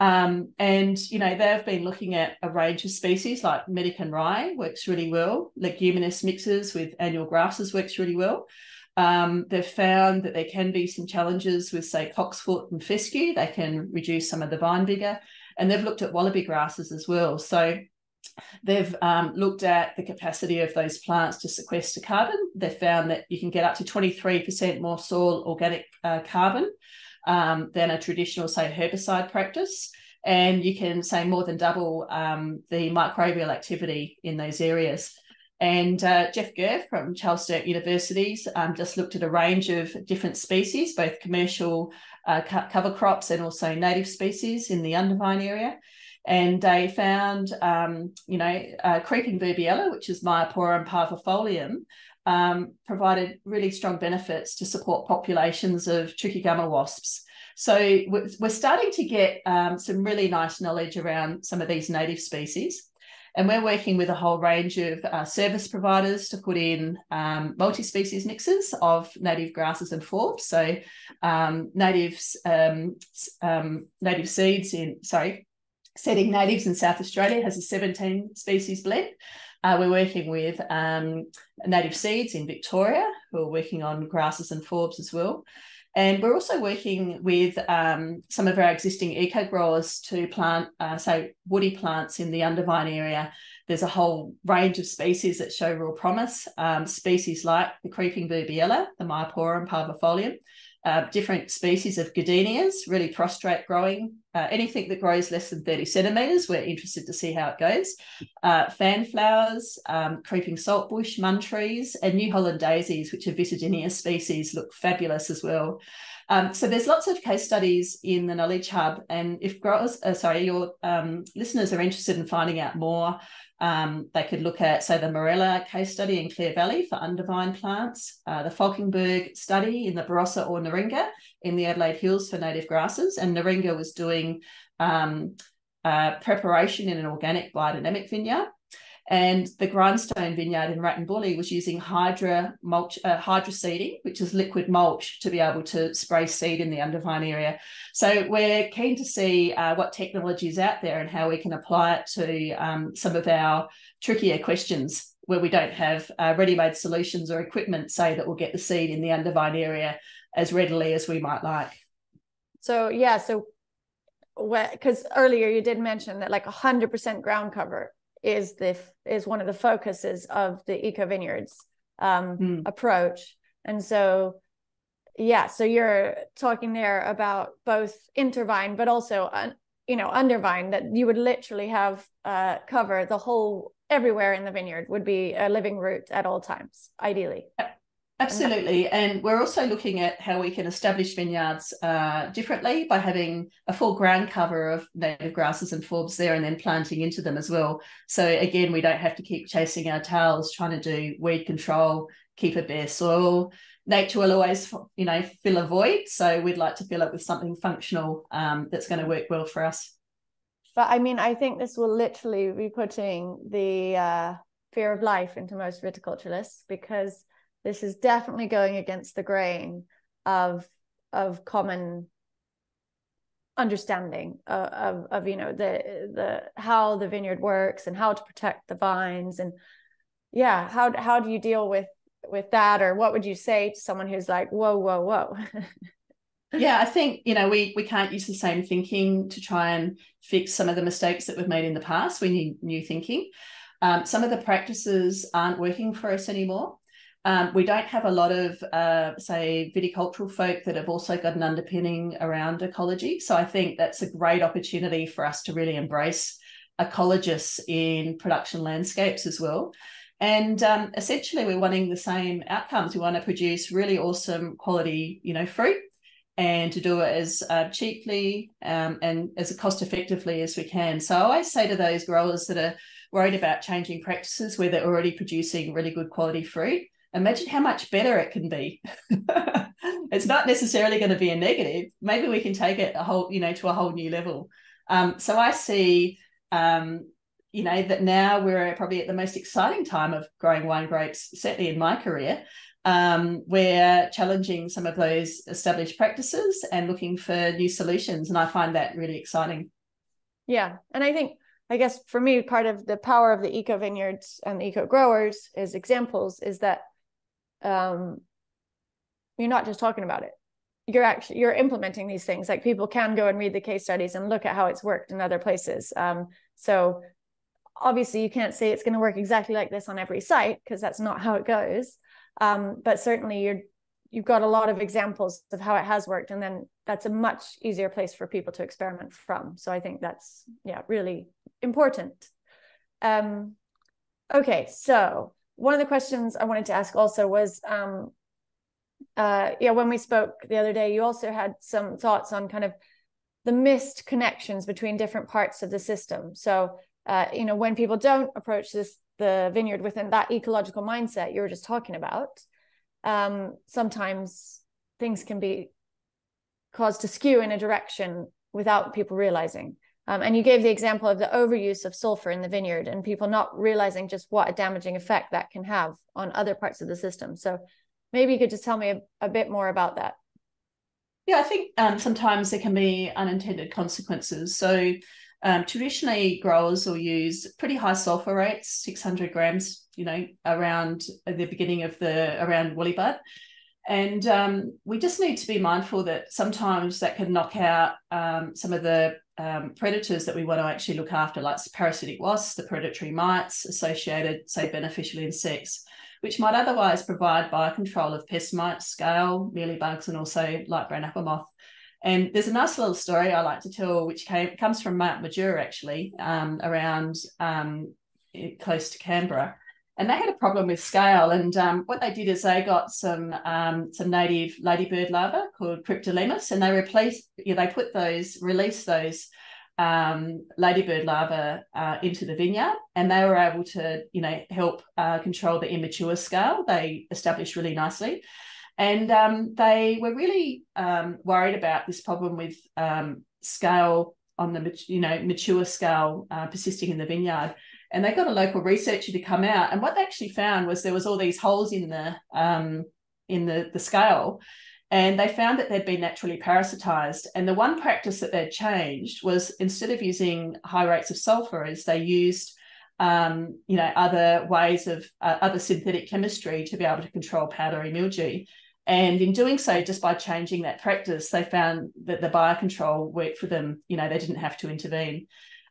Um, and you know they've been looking at a range of species like Medic and rye works really well. Leguminous mixes with annual grasses works really well. Um, they've found that there can be some challenges with, say, cocksfoot and fescue. They can reduce some of the vine vigor and they've looked at wallaby grasses as well. So they've um, looked at the capacity of those plants to sequester carbon. They've found that you can get up to 23% more soil organic uh, carbon um, than a traditional, say, herbicide practice. And you can say more than double um, the microbial activity in those areas. And uh, Geoff Gurr from Charles Sturt Universities um, just looked at a range of different species, both commercial uh, cover crops and also native species in the Undervine area. And they found, um, you know, uh, creeping boobialla, which is Myoporum parvifolium, um, provided really strong benefits to support populations of Trichogramma wasps. So we're starting to get um, some really nice knowledge around some of these native species. And we're working with a whole range of uh, service providers to put in um, multi-species mixes of native grasses and forbs. So um, natives, um, um, native seeds in, sorry, Seeding Natives in South Australia has a 17 species blend. Uh, we're working with um, native seeds in Victoria, who are working on grasses and forbs as well. And we're also working with um, some of our existing eco growers to plant, uh, say, woody plants in the Undervine area. There's a whole range of species that show real promise. Um, species like the creeping boobialla, the Myoporum parvifolium, uh, different species of goodenias, really prostrate growing. Uh, anything that grows less than 30 centimetres, we're interested to see how it goes. Uh, fan flowers, um, creeping saltbush, muntries, and New Holland daisies, which are Vittadinia species, look fabulous as well. Um, so there's lots of case studies in the Knowledge Hub, and if growers, uh, sorry, your um, listeners are interested in finding out more, um, they could look at, say, the Morella case study in Clare Valley for undervine plants, uh, the Falkenberg study in the Barossa or Ngeringa in the Adelaide Hills for native grasses, and Ngeringa was doing um, uh, preparation in an organic biodynamic vineyard. And the grindstone vineyard in Wrattonbully was using hydromulch, uh, hydroseeding, which is liquid mulch, to be able to spray seed in the undervine area. So we're keen to see uh, what technology is out there and how we can apply it to um, some of our trickier questions where we don't have uh, ready-made solutions or equipment, say that will get the seed in the undervine area as readily as we might like. So yeah, so because earlier you did mention that like 100% ground cover is the is one of the focuses of the eco vineyards um, mm. approach. And so yeah so you're talking there about both intervine but also uh, you know undervine that you would literally have uh, cover the whole everywhere in the vineyard would be a living root at all times ideally Absolutely. And we're also looking at how we can establish vineyards uh, differently by having a full ground cover of native grasses and forbs there and then planting into them as well. So, again, we don't have to keep chasing our tails trying to do weed control, keep a bare soil. Nature will always, you know, fill a void. So, we'd like to fill it with something functional um, that's going to work well for us. But I mean, I think this will literally be putting the uh, fear of life into most viticulturalists because this is definitely going against the grain of of common understanding of, of, of you know the the how the vineyard works and how to protect the vines. And yeah how how do you deal with with that? Or what would you say to someone who's like whoa whoa whoa. Yeah i think you know we we can't use the same thinking to try and fix some of the mistakes that we've made in the past. We need new thinking. Um, some of the practices aren't working for us anymore um, we don't have a lot of, uh, say, viticultural folk that have also got an underpinning around ecology. So I think that's a great opportunity for us to really embrace ecologists in production landscapes as well. And um, essentially, we're wanting the same outcomes. We want to produce really awesome quality, you know, fruit, and to do it as uh, cheaply um, and as cost effectively as we can. So I always say to those growers that are worried about changing practices where they're already producing really good quality fruit, imagine how much better it can be. it's not necessarily going to be a negative. Maybe we can take it a whole, you know, to a whole new level. Um, so I see, um, you know, that now we're probably at the most exciting time of growing wine grapes, certainly in my career. Um, we're challenging some of those established practices and looking for new solutions. And I find that really exciting. Yeah. And I think I guess for me, part of the power of the eco vineyards and the eco growers is examples is that um, you're not just talking about it. You're actually you're implementing these things. Like people can go and read the case studies and look at how it's worked in other places. Um, so obviously you can't say it's going to work exactly like this on every site because that's not how it goes. Um, but certainly you're you've got a lot of examples of how it has worked and then that's a much easier place for people to experiment from. So i think that's yeah really important. Um, okay so one of the questions I wanted to ask also was, um, uh, yeah, when we spoke the other day, you also had some thoughts on kind of the missed connections between different parts of the system. So, uh, you know, when people don't approach this the vineyard within that ecological mindset you were just talking about, um, sometimes things can be caused to skew in a direction without people realizing. Um, and you gave the example of the overuse of sulfur in the vineyard and people not realizing just what a damaging effect that can have on other parts of the system. So maybe you could just tell me a, a bit more about that. Yeah, I think um, sometimes there can be unintended consequences. So um, traditionally, growers will use pretty high sulfur rates, 600 grams, you know, around the beginning of the around woolly bud. And um, we just need to be mindful that sometimes that can knock out um, some of the um, predators that we want to actually look after, like parasitic wasps, the predatory mites, associated, say, beneficial insects, which might otherwise provide biocontrol of pest mites, scale, mealybugs, and also light brown apple moth. And there's a nice little story I like to tell, which came, comes from Mount Majura, actually, um, around um, close to Canberra and they had a problem with scale. And um, what they did is they got some um, some native ladybird larvae called Cryptolaemus, and they replaced, they put those, released those um, ladybird larvae uh, into the vineyard, and they were able to, you know, help uh, control the immature scale. They established really nicely. And um, they were really um, worried about this problem with um, scale on the you know mature scale uh, persisting in the vineyard and they got a local researcher to come out. And what they actually found was there was all these holes in the um, in the, the scale. And they found that they'd been naturally parasitized. And the one practice that they'd changed was instead of using high rates of sulfur, is they used um, you know, other ways of uh, other synthetic chemistry to be able to control powdery mildew. And in doing so, just by changing that practice, they found that the biocontrol worked for them. You know, they didn't have to intervene.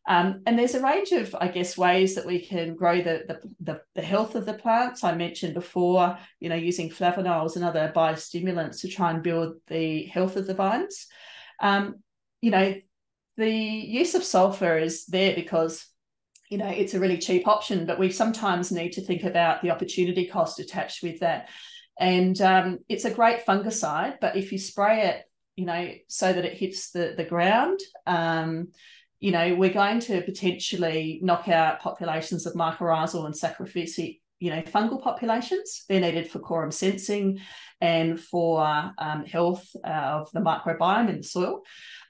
Um, and there's a range of, I guess, ways that we can grow the, the, the, the, health of the plants. I mentioned before, you know, using flavonols and other biostimulants to try and build the health of the vines. Um, you know, the use of sulfur is there because you know it's a really cheap option but we sometimes need to think about the opportunity cost attached with that and um, it's a great fungicide but if you spray it you know so that it hits the the ground um, you know we're going to potentially knock out populations of mycorrhizal and saprophytic you know fungal populations. They're needed for quorum sensing and for um, health uh, of the microbiome in the soil.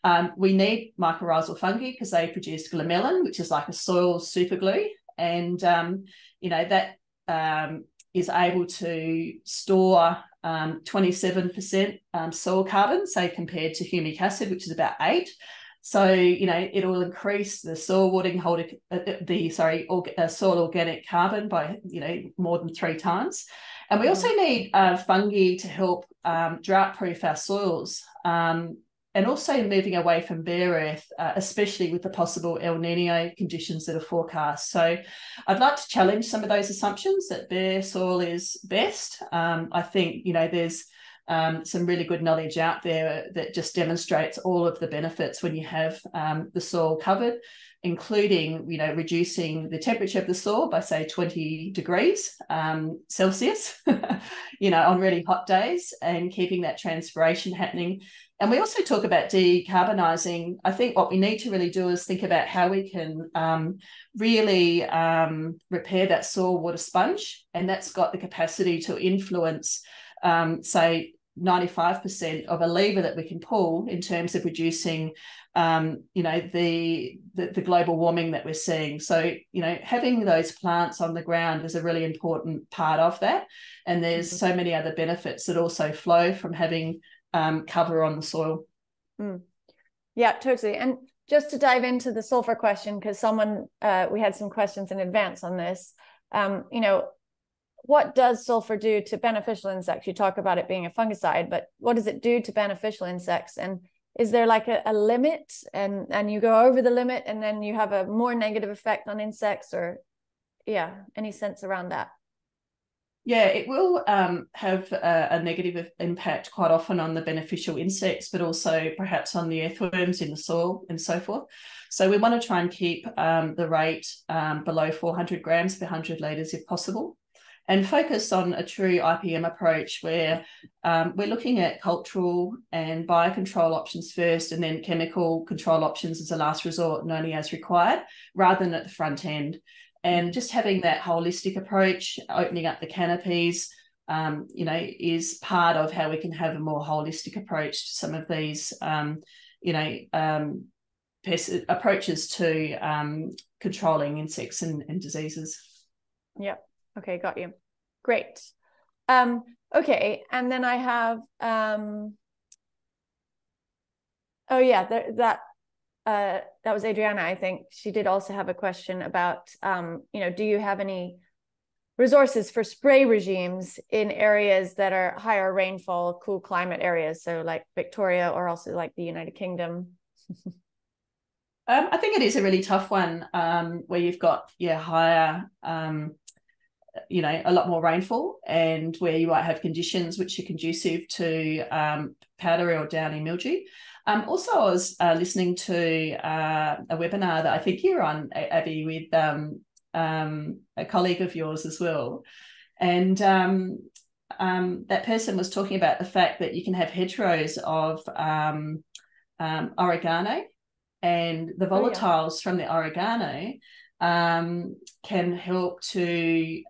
Um, we need mycorrhizal fungi because they produce glomalin, which is like a soil superglue, and um, you know that um, is able to store 27% um, um, soil carbon, say compared to humic acid, which is about eight. So you know it will increase the soil watering hold uh, uh, the sorry uh, soil organic carbon by you know more than three times. And we also need uh, fungi to help um, drought proof our soils. Um, and also moving away from bare earth, uh, especially with the possible El Nino conditions that are forecast. So I'd like to challenge some of those assumptions that bare soil is best. Um, I think, you know, there's um, some really good knowledge out there that just demonstrates all of the benefits when you have um, the soil covered, including, you know, reducing the temperature of the soil by say 20 degrees um, Celsius, you know, on really hot days and keeping that transpiration happening and we also talk about decarbonising. I think what we need to really do is think about how we can um, really um, repair that soil water sponge, and that's got the capacity to influence, um, say, 95% of a lever that we can pull in terms of reducing um, you know the, the, the global warming that we're seeing so you know having those plants on the ground is a really important part of that and there's mm-hmm. so many other benefits that also flow from having um, cover on the soil. Mm. Yeah, totally. And just to dive into the sulfur question, because someone uh, we had some questions in advance on this. Um, you know, what does sulfur do to beneficial insects? You talk about it being a fungicide, but what does it do to beneficial insects? And is there like a, a limit, and and you go over the limit, and then you have a more negative effect on insects, or yeah, any sense around that? Yeah, it will um, have a, a, negative impact quite often on the beneficial insects, but also perhaps on the earthworms in the soil and so forth. So we want to try and keep um, the rate um, below 400 grams per 100 litres if possible. And focus on a true IPM approach where um, we're looking at cultural and biocontrol options first, and then chemical control options as a last resort and only as required, rather than at the front end. And just having that holistic approach opening up the canopies um, you know is part of how we can have a more holistic approach to some of these um, you know um, approaches to um, controlling insects and, and diseases. Yeah okay got you great um, okay and then i have um, oh yeah there, that uh, that was Adriana, I think. She did also have a question about, um, you know, do you have any resources for spray regimes in areas that are higher rainfall, cool climate areas, so like Victoria or also like the United Kingdom? Um, I think it is a really tough one um, where you've got yeah higher um, you know a lot more rainfall and where you might have conditions which are conducive to um, powdery or downy mildew. Um, also, I was uh, listening to uh, a webinar that I think you're on, Abby, with um, um, a colleague of yours as well. And um, um, that person was talking about the fact that you can have hedgerows of um, oregano, and the volatiles oh, yeah. from the oregano can help to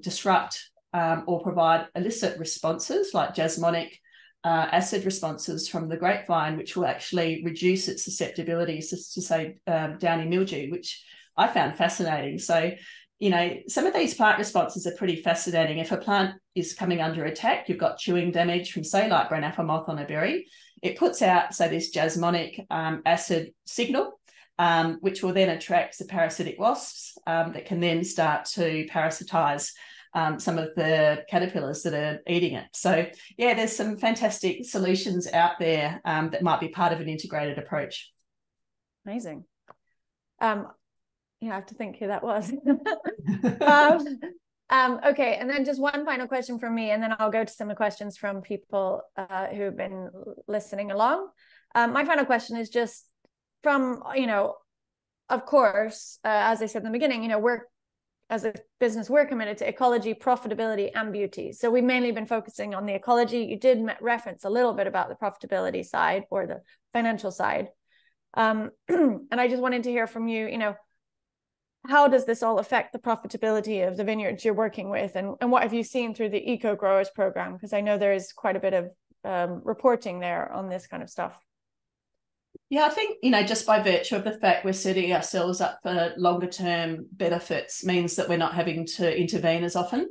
disrupt or provide illicit responses like jasmonic uh, acid responses from the grapevine, which will actually reduce its susceptibility to, to say, um, downy mildew, which I found fascinating. So, you know, some of these plant responses are pretty fascinating. If a plant is coming under attack, you've got chewing damage from, say, light brown apple moth on a berry, it puts out, say, this jasmonic um, acid signal, um, which will then attract the parasitic wasps um, that can then start to parasitize um, some of the caterpillars that are eating it. So, yeah, there's some fantastic solutions out there um, that might be part of an integrated approach. Amazing. Um, you have to think who that was. um, um, okay, and then just one final question from me, and then I'll go to some of the questions from people uh, who have been listening along. Um, my final question is just from you know, of course, uh, as I said in the beginning, you know, we're as a business we're committed to ecology, profitability, and beauty. So we've mainly been focusing on the ecology. You did reference a little bit about the profitability side or the financial side, um, and I just wanted to hear from you. You know how does this all affect the profitability of the vineyards you're working with and, and what have you seen through the eco growers program because i know there is quite a bit of um, reporting there on this kind of stuff yeah i think you know just by virtue of the fact we're setting ourselves up for longer term benefits means that we're not having to intervene as often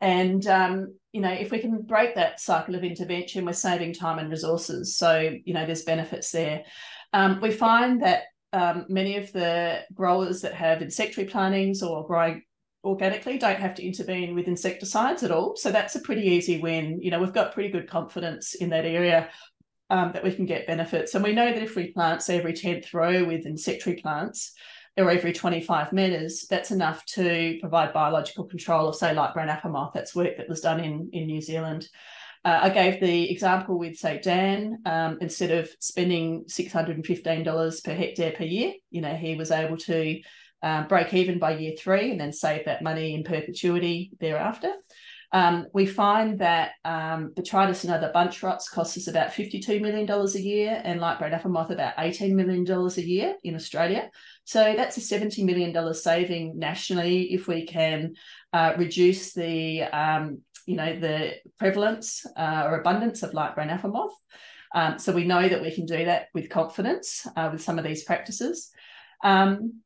and um, you know if we can break that cycle of intervention we're saving time and resources so you know there's benefits there um, we find that um, many of the growers that have insectary plantings or growing organically don't have to intervene with insecticides at all. So that's a pretty easy win. You know, we've got pretty good confidence in that area um, that we can get benefits. And we know that if we plant, say, every 10th row with insectary plants or every 25 metres, that's enough to provide biological control of, say, light brown apple moth. That's work that was done in, in New Zealand. Uh, I gave the example with, say, Dan, um, instead of spending $615 per hectare per year, you know, he was able to um, break even by year three and then save that money in perpetuity thereafter. Um, we find that um, botrytis and other bunch rots cost us about $52 million a year and light brown apple moth about $18 million a year in Australia. So that's a $70 million saving nationally if we can uh, reduce the um, you know, the prevalence uh, or abundance of light brown apple moth. Um, so we know that we can do that with confidence uh, with some of these practices. Um,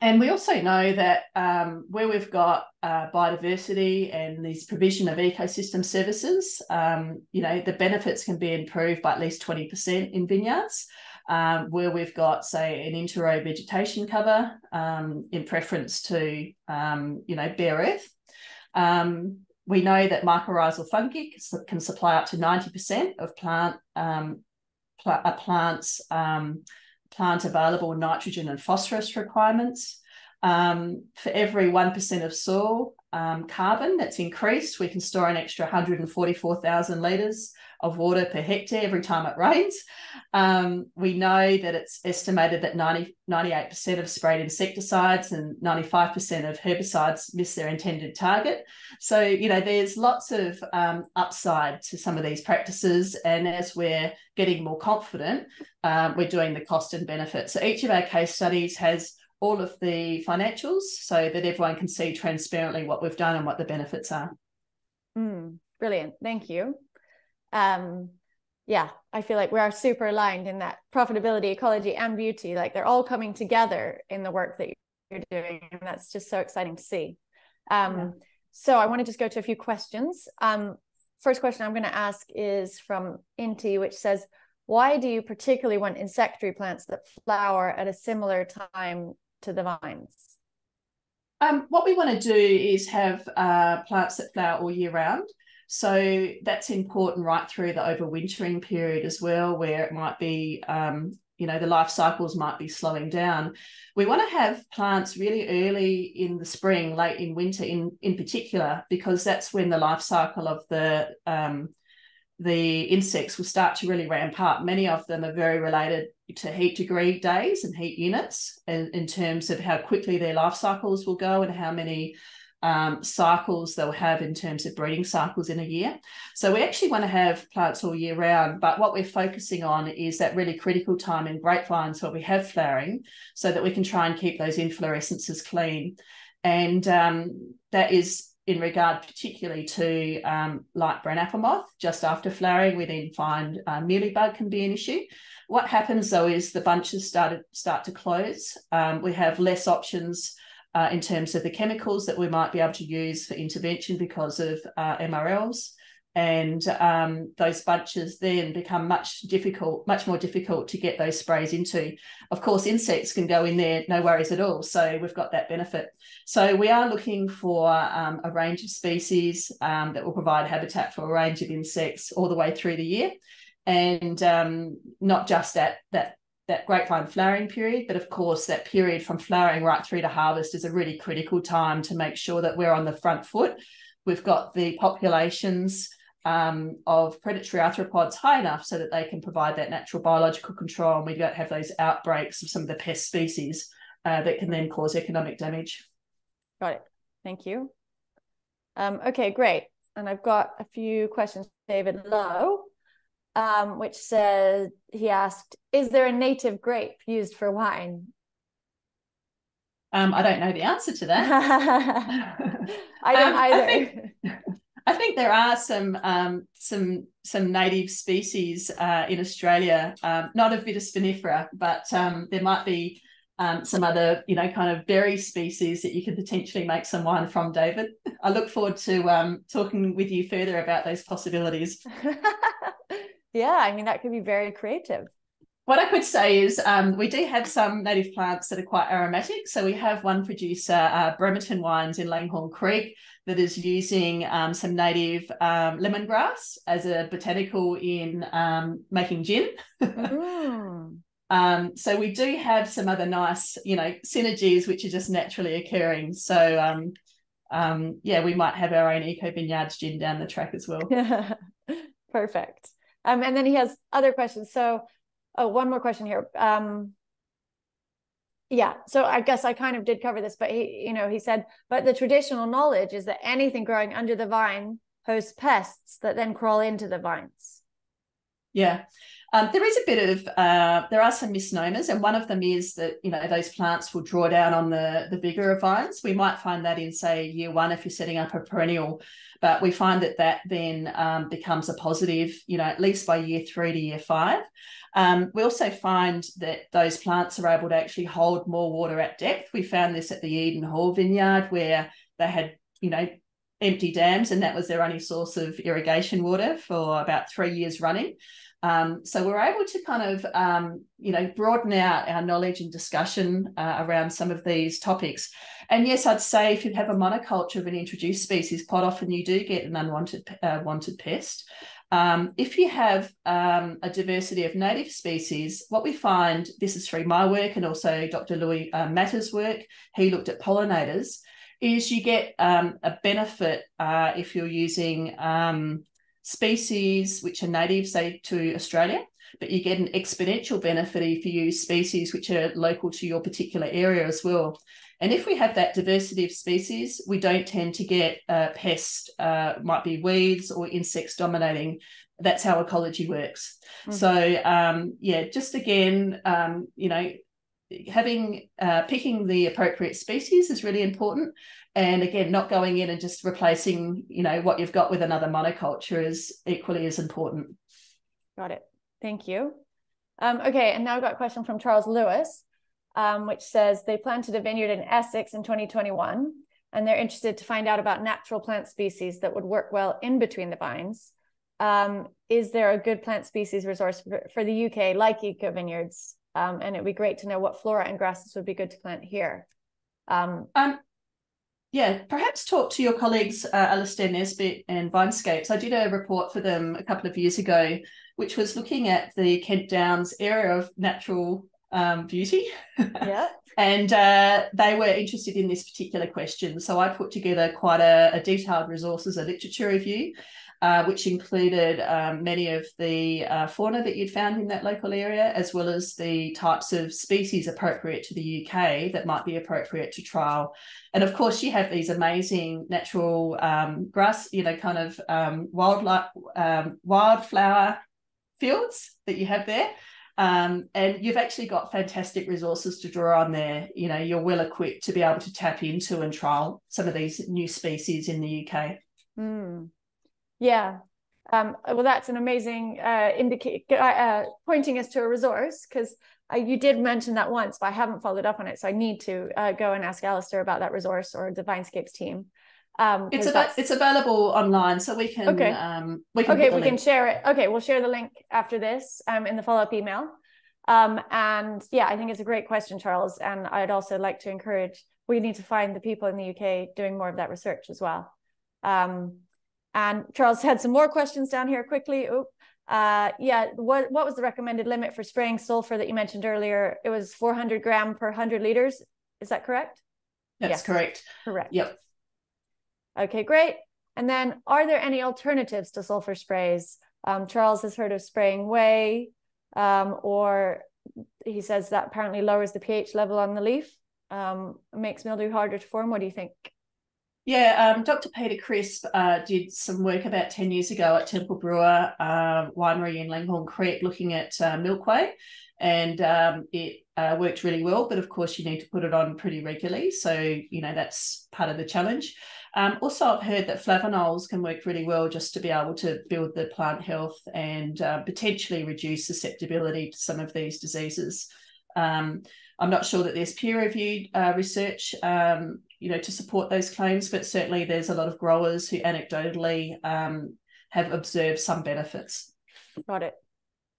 and we also know that um, where we've got uh, biodiversity and this provision of ecosystem services, um, you know, the benefits can be improved by at least 20% in vineyards. Um, where we've got, say, an interrow vegetation cover um, in preference to, um, you know, bare earth. Um, we know that mycorrhizal fungi can supply up to 90% of plant pl- a plant's um, plant available nitrogen and phosphorus requirements. Um, for every 1% of soil um, carbon that's increased, we can store an extra 144,000 litres of water per hectare every time it rains. Um, we know that it's estimated that 90, 98% of sprayed insecticides and 95% of herbicides miss their intended target. So, you know, there's lots of um, upside to some of these practices. And as we're getting more confident, um, we're doing the cost and benefit. So each of our case studies has all of the financials so that everyone can see transparently what we've done and what the benefits are. Mm, brilliant. Thank you um yeah i feel like we are super aligned in that profitability ecology and beauty like they're all coming together in the work that you're doing and that's just so exciting to see um yeah. so i want to just go to a few questions um first question i'm going to ask is from inti which says why do you particularly want insectary plants that flower at a similar time to the vines um, what we want to do is have uh, plants that flower all year round. So that's important right through the overwintering period as well, where it might be, um, you know, the life cycles might be slowing down. We want to have plants really early in the spring, late in winter, in in particular, because that's when the life cycle of the um, the insects will start to really ramp up. Many of them are very related to heat degree days and heat units, in, in terms of how quickly their life cycles will go and how many um, cycles they'll have in terms of breeding cycles in a year. So we actually want to have plants all year round, but what we're focusing on is that really critical time in grapevines where we have flowering so that we can try and keep those inflorescences clean. And um, that is in regard particularly to um, light brown apple moth. Just after flowering, we then find uh, mealybug can be an issue. What happens though is the bunches started start to close. Um, we have less options uh, in terms of the chemicals that we might be able to use for intervention because of uh, MRLs and um, those bunches then become much difficult, much more difficult to get those sprays into. Of course, insects can go in there, no worries at all. So we've got that benefit. So we are looking for um, a range of species um, that will provide habitat for a range of insects all the way through the year, and um, not just at that that grapevine flowering period, but of course that period from flowering right through to harvest is a really critical time to make sure that we're on the front foot. We've got the populations um, of predatory arthropods high enough so that they can provide that natural biological control and we don't have those outbreaks of some of the pest species uh, that can then cause economic damage. Got it. Thank you. Um, okay, great. And I've got a few questions. David Lowe, um, which says he asked, "Is there a native grape used for wine?" Um, I don't know the answer to that. I don't um, either. I think, I think there are some um, some some native species uh, in Australia, um, not a bit of Vitis vinifera, but um, there might be um, some other, you know, kind of berry species that you could potentially make some wine from, David. I look forward to um, talking with you further about those possibilities. yeah, I mean, that could be very creative. What I could say is um, we do have some native plants that are quite aromatic. So we have one producer, uh, Bremerton Wines in Langhorne Creek, that is using um, some native um, lemongrass as a botanical in um, making gin. mm. Um, so we do have some other nice, you know, synergies which are just naturally occurring. So um, um, yeah, we might have our own eco vineyards gin down the track as well. Perfect. Um, and then he has other questions. So, oh, one more question here. Um, yeah so i guess i kind of did cover this but he you know he said but the traditional knowledge is that anything growing under the vine hosts pests that then crawl into the vines yeah um, there is a bit of uh, there are some misnomers and one of them is that you know those plants will draw down on the the vigor of vines we might find that in say year one if you're setting up a perennial but we find that that then um, becomes a positive you know at least by year three to year five um, we also find that those plants are able to actually hold more water at depth. We found this at the Eden Hall vineyard where they had, you know, empty dams and that was their only source of irrigation water for about three years running. Um, so we're able to kind of, um, you know, broaden out our knowledge and discussion uh, around some of these topics. And yes, I'd say if you have a monoculture of an introduced species, quite often you do get an unwanted uh, wanted pest. Um, if you have um, a diversity of native species, what we find, this is through my work and also Dr. Louis uh, Matter's work, he looked at pollinators, is you get um, a benefit uh, if you're using um, species which are native, say, to Australia, but you get an exponential benefit if you use species which are local to your particular area as well. And if we have that diversity of species, we don't tend to get uh, pests, uh, might be weeds or insects dominating. That's how ecology works. Mm-hmm. So, um, yeah, just again, um, you know, having uh, picking the appropriate species is really important. And again, not going in and just replacing, you know, what you've got with another monoculture is equally as important. Got it. Thank you. Um, okay, and now I've got a question from Charles Lewis um, which says they planted a vineyard in Essex in 2021, and they're interested to find out about natural plant species that would work well in between the vines. Um, is there a good plant species resource for, for the UK like Eco Vineyards? Um, and it'd be great to know what flora and grasses would be good to plant here. Um, um, yeah, perhaps talk to your colleagues, uh, Alistair Nesbitt and Vinescapes. I did a report for them a couple of years ago, which was looking at the Kent Downs area of natural um, beauty. Yeah. and uh, they were interested in this particular question. So I put together quite a, a detailed resources, a literature review, uh, which included um, many of the uh, fauna that you'd found in that local area, as well as the types of species appropriate to the UK that might be appropriate to trial. And of course, you have these amazing natural um, grass, you know, kind of um, wildlife, um, wildflower fields that you have there. Um, and you've actually got fantastic resources to draw on there. You know, you're well equipped to be able to tap into and trial some of these new species in the UK. Mm. Yeah. Um, well, that's an amazing uh, indicate uh, uh, pointing us to a resource because you did mention that once, but I haven't followed up on it. So I need to uh, go and ask Alistair about that resource or the Vinescapes team. Um, it's av- it's available online, so we can okay. Um, we can okay we link. can share it. Okay, we'll share the link after this um, in the follow up email. Um, and yeah, I think it's a great question, Charles. And I'd also like to encourage we need to find the people in the UK doing more of that research as well. Um, and Charles had some more questions down here quickly. Oh, uh, yeah, what what was the recommended limit for spraying sulfur that you mentioned earlier? It was 400 gram per 100 liters. Is that correct? That's yes. correct. Correct. Yep. Okay, great. And then are there any alternatives to sulfur sprays? Um, Charles has heard of spraying whey, um, or he says that apparently lowers the pH level on the leaf, um, makes mildew harder to form. What do you think? Yeah, um, Dr. Peter Crisp uh, did some work about 10 years ago at Temple Bruer uh, Winery in Langhorne Creek looking at uh, milk whey, and um, it uh, worked really well. But of course, you need to put it on pretty regularly. So, you know, that's part of the challenge. Um, also, I've heard that flavanols can work really well just to be able to build the plant health and uh, potentially reduce susceptibility to some of these diseases. Um, I'm not sure that there's peer-reviewed uh, research, um, you know, to support those claims, but certainly there's a lot of growers who anecdotally um, have observed some benefits. Got it.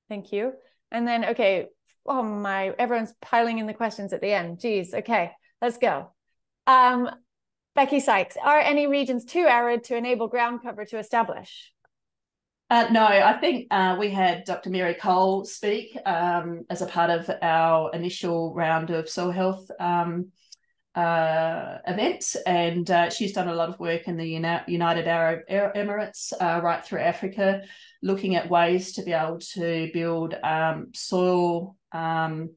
Thank you. And then, okay, oh my, everyone's piling in the questions at the end. Geez, okay, let's go. Um, Becky Sykes, are any regions too arid to enable ground cover to establish? Uh, no, I think uh, we had Dr. Mary Cole speak um, as a part of our initial round of soil health um, uh, events, and uh, she's done a lot of work in the United Arab Emirates, uh, right through Africa, looking at ways to be able to build um, soil um,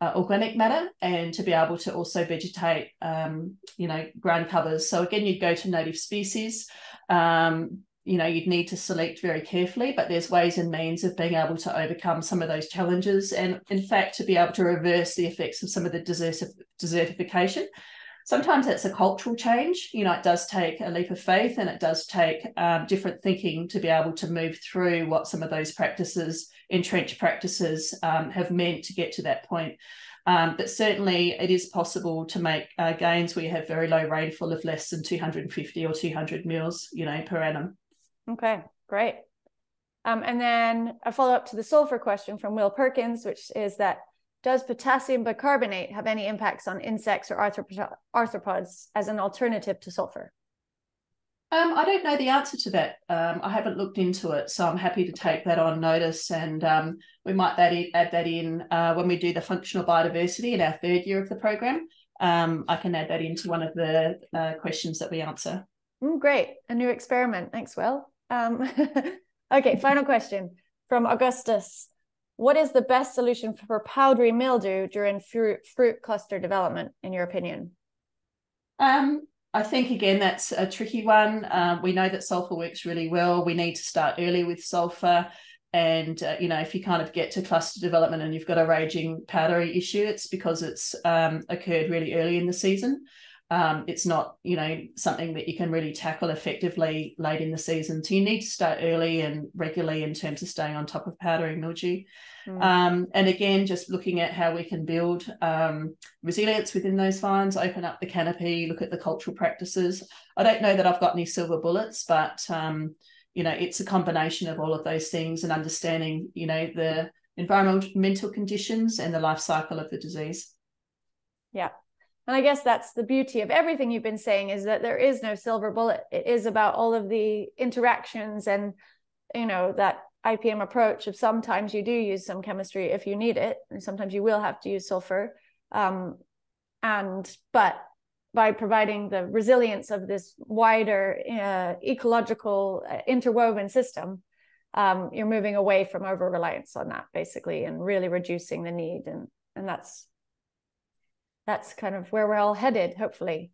uh, organic matter and to be able to also vegetate, um, you know, ground covers. So again, you'd go to native species. You know, you'd need to select very carefully, but there's ways and means of being able to overcome some of those challenges, and in fact, to be able to reverse the effects of some of the desertification sometimes it's a cultural change. You know, it does take a leap of faith and it does take um, different thinking to be able to move through what some of those practices, entrenched practices, um, have meant to get to that point. Um, but certainly it is possible to make uh, gains where you have very low rainfall of less than 250 or 200 mils, you know, per annum. Okay, great. Um, and then a follow up to the sulfur question from Will Perkins, which is that does potassium bicarbonate have any impacts on insects or arthropods as an alternative to sulfur? Um, I don't know the answer to that. Um, I haven't looked into it, so I'm happy to take that on notice, and um, we might add, add that in uh, when we do the functional biodiversity in our third year of the program. Um, I can add that into one of the uh, questions that we answer. Mm, great, a new experiment. Thanks, Will. Um, okay, final question from Augustus what is the best solution for powdery mildew during fruit, fruit cluster development, in your opinion? Um, I think again that's a tricky one. Um, we know that sulfur works really well. We need to start early with sulfur, and uh, you know if you kind of get to cluster development and you've got a raging powdery issue, it's because it's um, occurred really early in the season. Um, it's not, you know, something that you can really tackle effectively late in the season. So you need to start early and regularly in terms of staying on top of powdery mildew. Mm. Um, and again, just looking at how we can build um, resilience within those vines, open up the canopy, look at the cultural practices. I don't know that I've got any silver bullets, but um, you know, it's a combination of all of those things and understanding, you know, the environmental conditions and the life cycle of the disease. Yeah, and I guess that's the beauty of everything you've been saying is that there is no silver bullet. It is about all of the interactions and, you know, that IPM approach of sometimes you do use some chemistry if you need it, and sometimes you will have to use sulfur. Um, and, but by providing the resilience of this wider uh, ecological uh, interwoven system, um, you're moving away from over reliance on that basically and really reducing the need. And, and that's that's kind of where we're all headed, hopefully.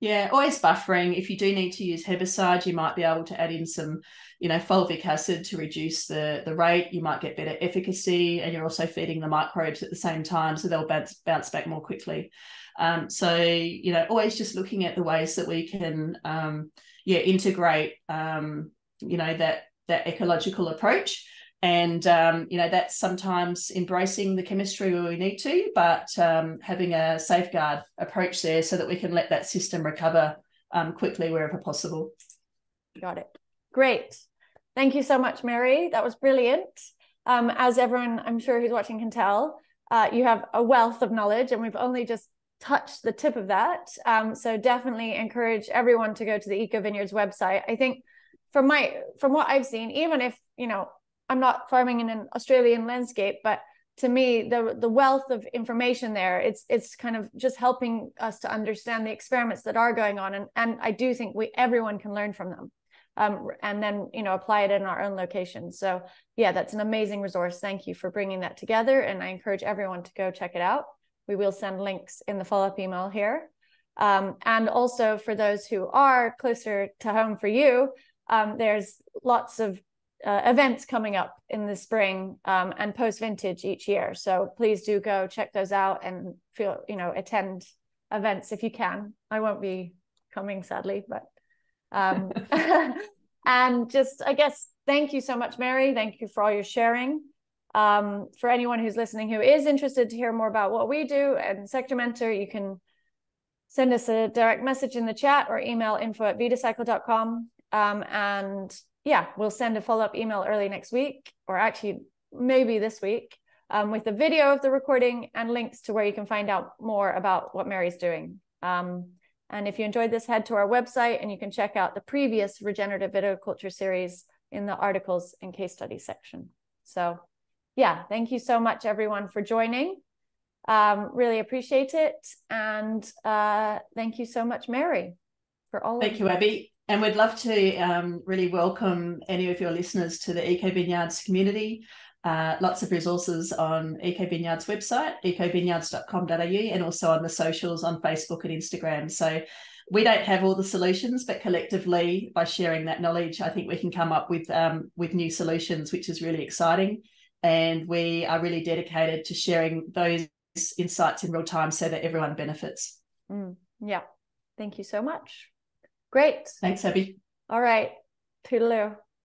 Yeah, always buffering. If you do need to use herbicide, you might be able to add in some, you know, fulvic acid to reduce the the rate. You might get better efficacy, and you're also feeding the microbes at the same time, so they'll bounce bounce back more quickly. Um, so you know, always just looking at the ways that we can, um, yeah, integrate, um, you know, that that ecological approach and um, you know that's sometimes embracing the chemistry where we need to but um, having a safeguard approach there so that we can let that system recover um, quickly wherever possible. Got it. Great. Thank you so much mary. That was brilliant. Um, as everyone i'm sure who's watching can tell uh, you have a wealth of knowledge and we've only just touched the tip of that. Um, so definitely encourage everyone to go to the eco vineyards website. I think from my from what i've seen even if you know I'm not farming in an Australian landscape, but to me, the the wealth of information there, it's it's kind of just helping us to understand the experiments that are going on, and and I do think we everyone can learn from them, um, and then you know apply it in our own location So yeah, that's an amazing resource. Thank you for bringing that together, and I encourage everyone to go check it out. We will send links in the follow up email here, um, and also for those who are closer to home for you, um, there's lots of uh, events coming up in the spring um, and post vintage each year. So please do go check those out and feel, you know, attend events if you can. I won't be coming sadly, but um, and just I guess thank you so much, Mary. Thank you for all your sharing. Um, for anyone who's listening who is interested to hear more about what we do and Sectormentor, you can send us a direct message in the chat or email info at vidacycle.com. Um, and yeah, we'll send a follow up email early next week, or actually maybe this week, um, with a video of the recording and links to where you can find out more about what Mary's doing. Um, and if you enjoyed this, head to our website and you can check out the previous regenerative viticulture series in the articles and case study section. So, yeah, thank you so much, everyone, for joining. Um, really appreciate it. And uh, thank you so much, Mary, for all Thank you, Abby. And we'd love to um, really welcome any of your listeners to the EcoVineyards community. Uh, lots of resources on EcoVineyards website, ecovineyards.com.au, and also on the socials on Facebook and Instagram. So we don't have all the solutions, but collectively, by sharing that knowledge, I think we can come up with um, with new solutions, which is really exciting. And we are really dedicated to sharing those insights in real time so that everyone benefits. Mm, yeah. Thank you so much. Great. Thanks, Abby. All right. Toodaloo.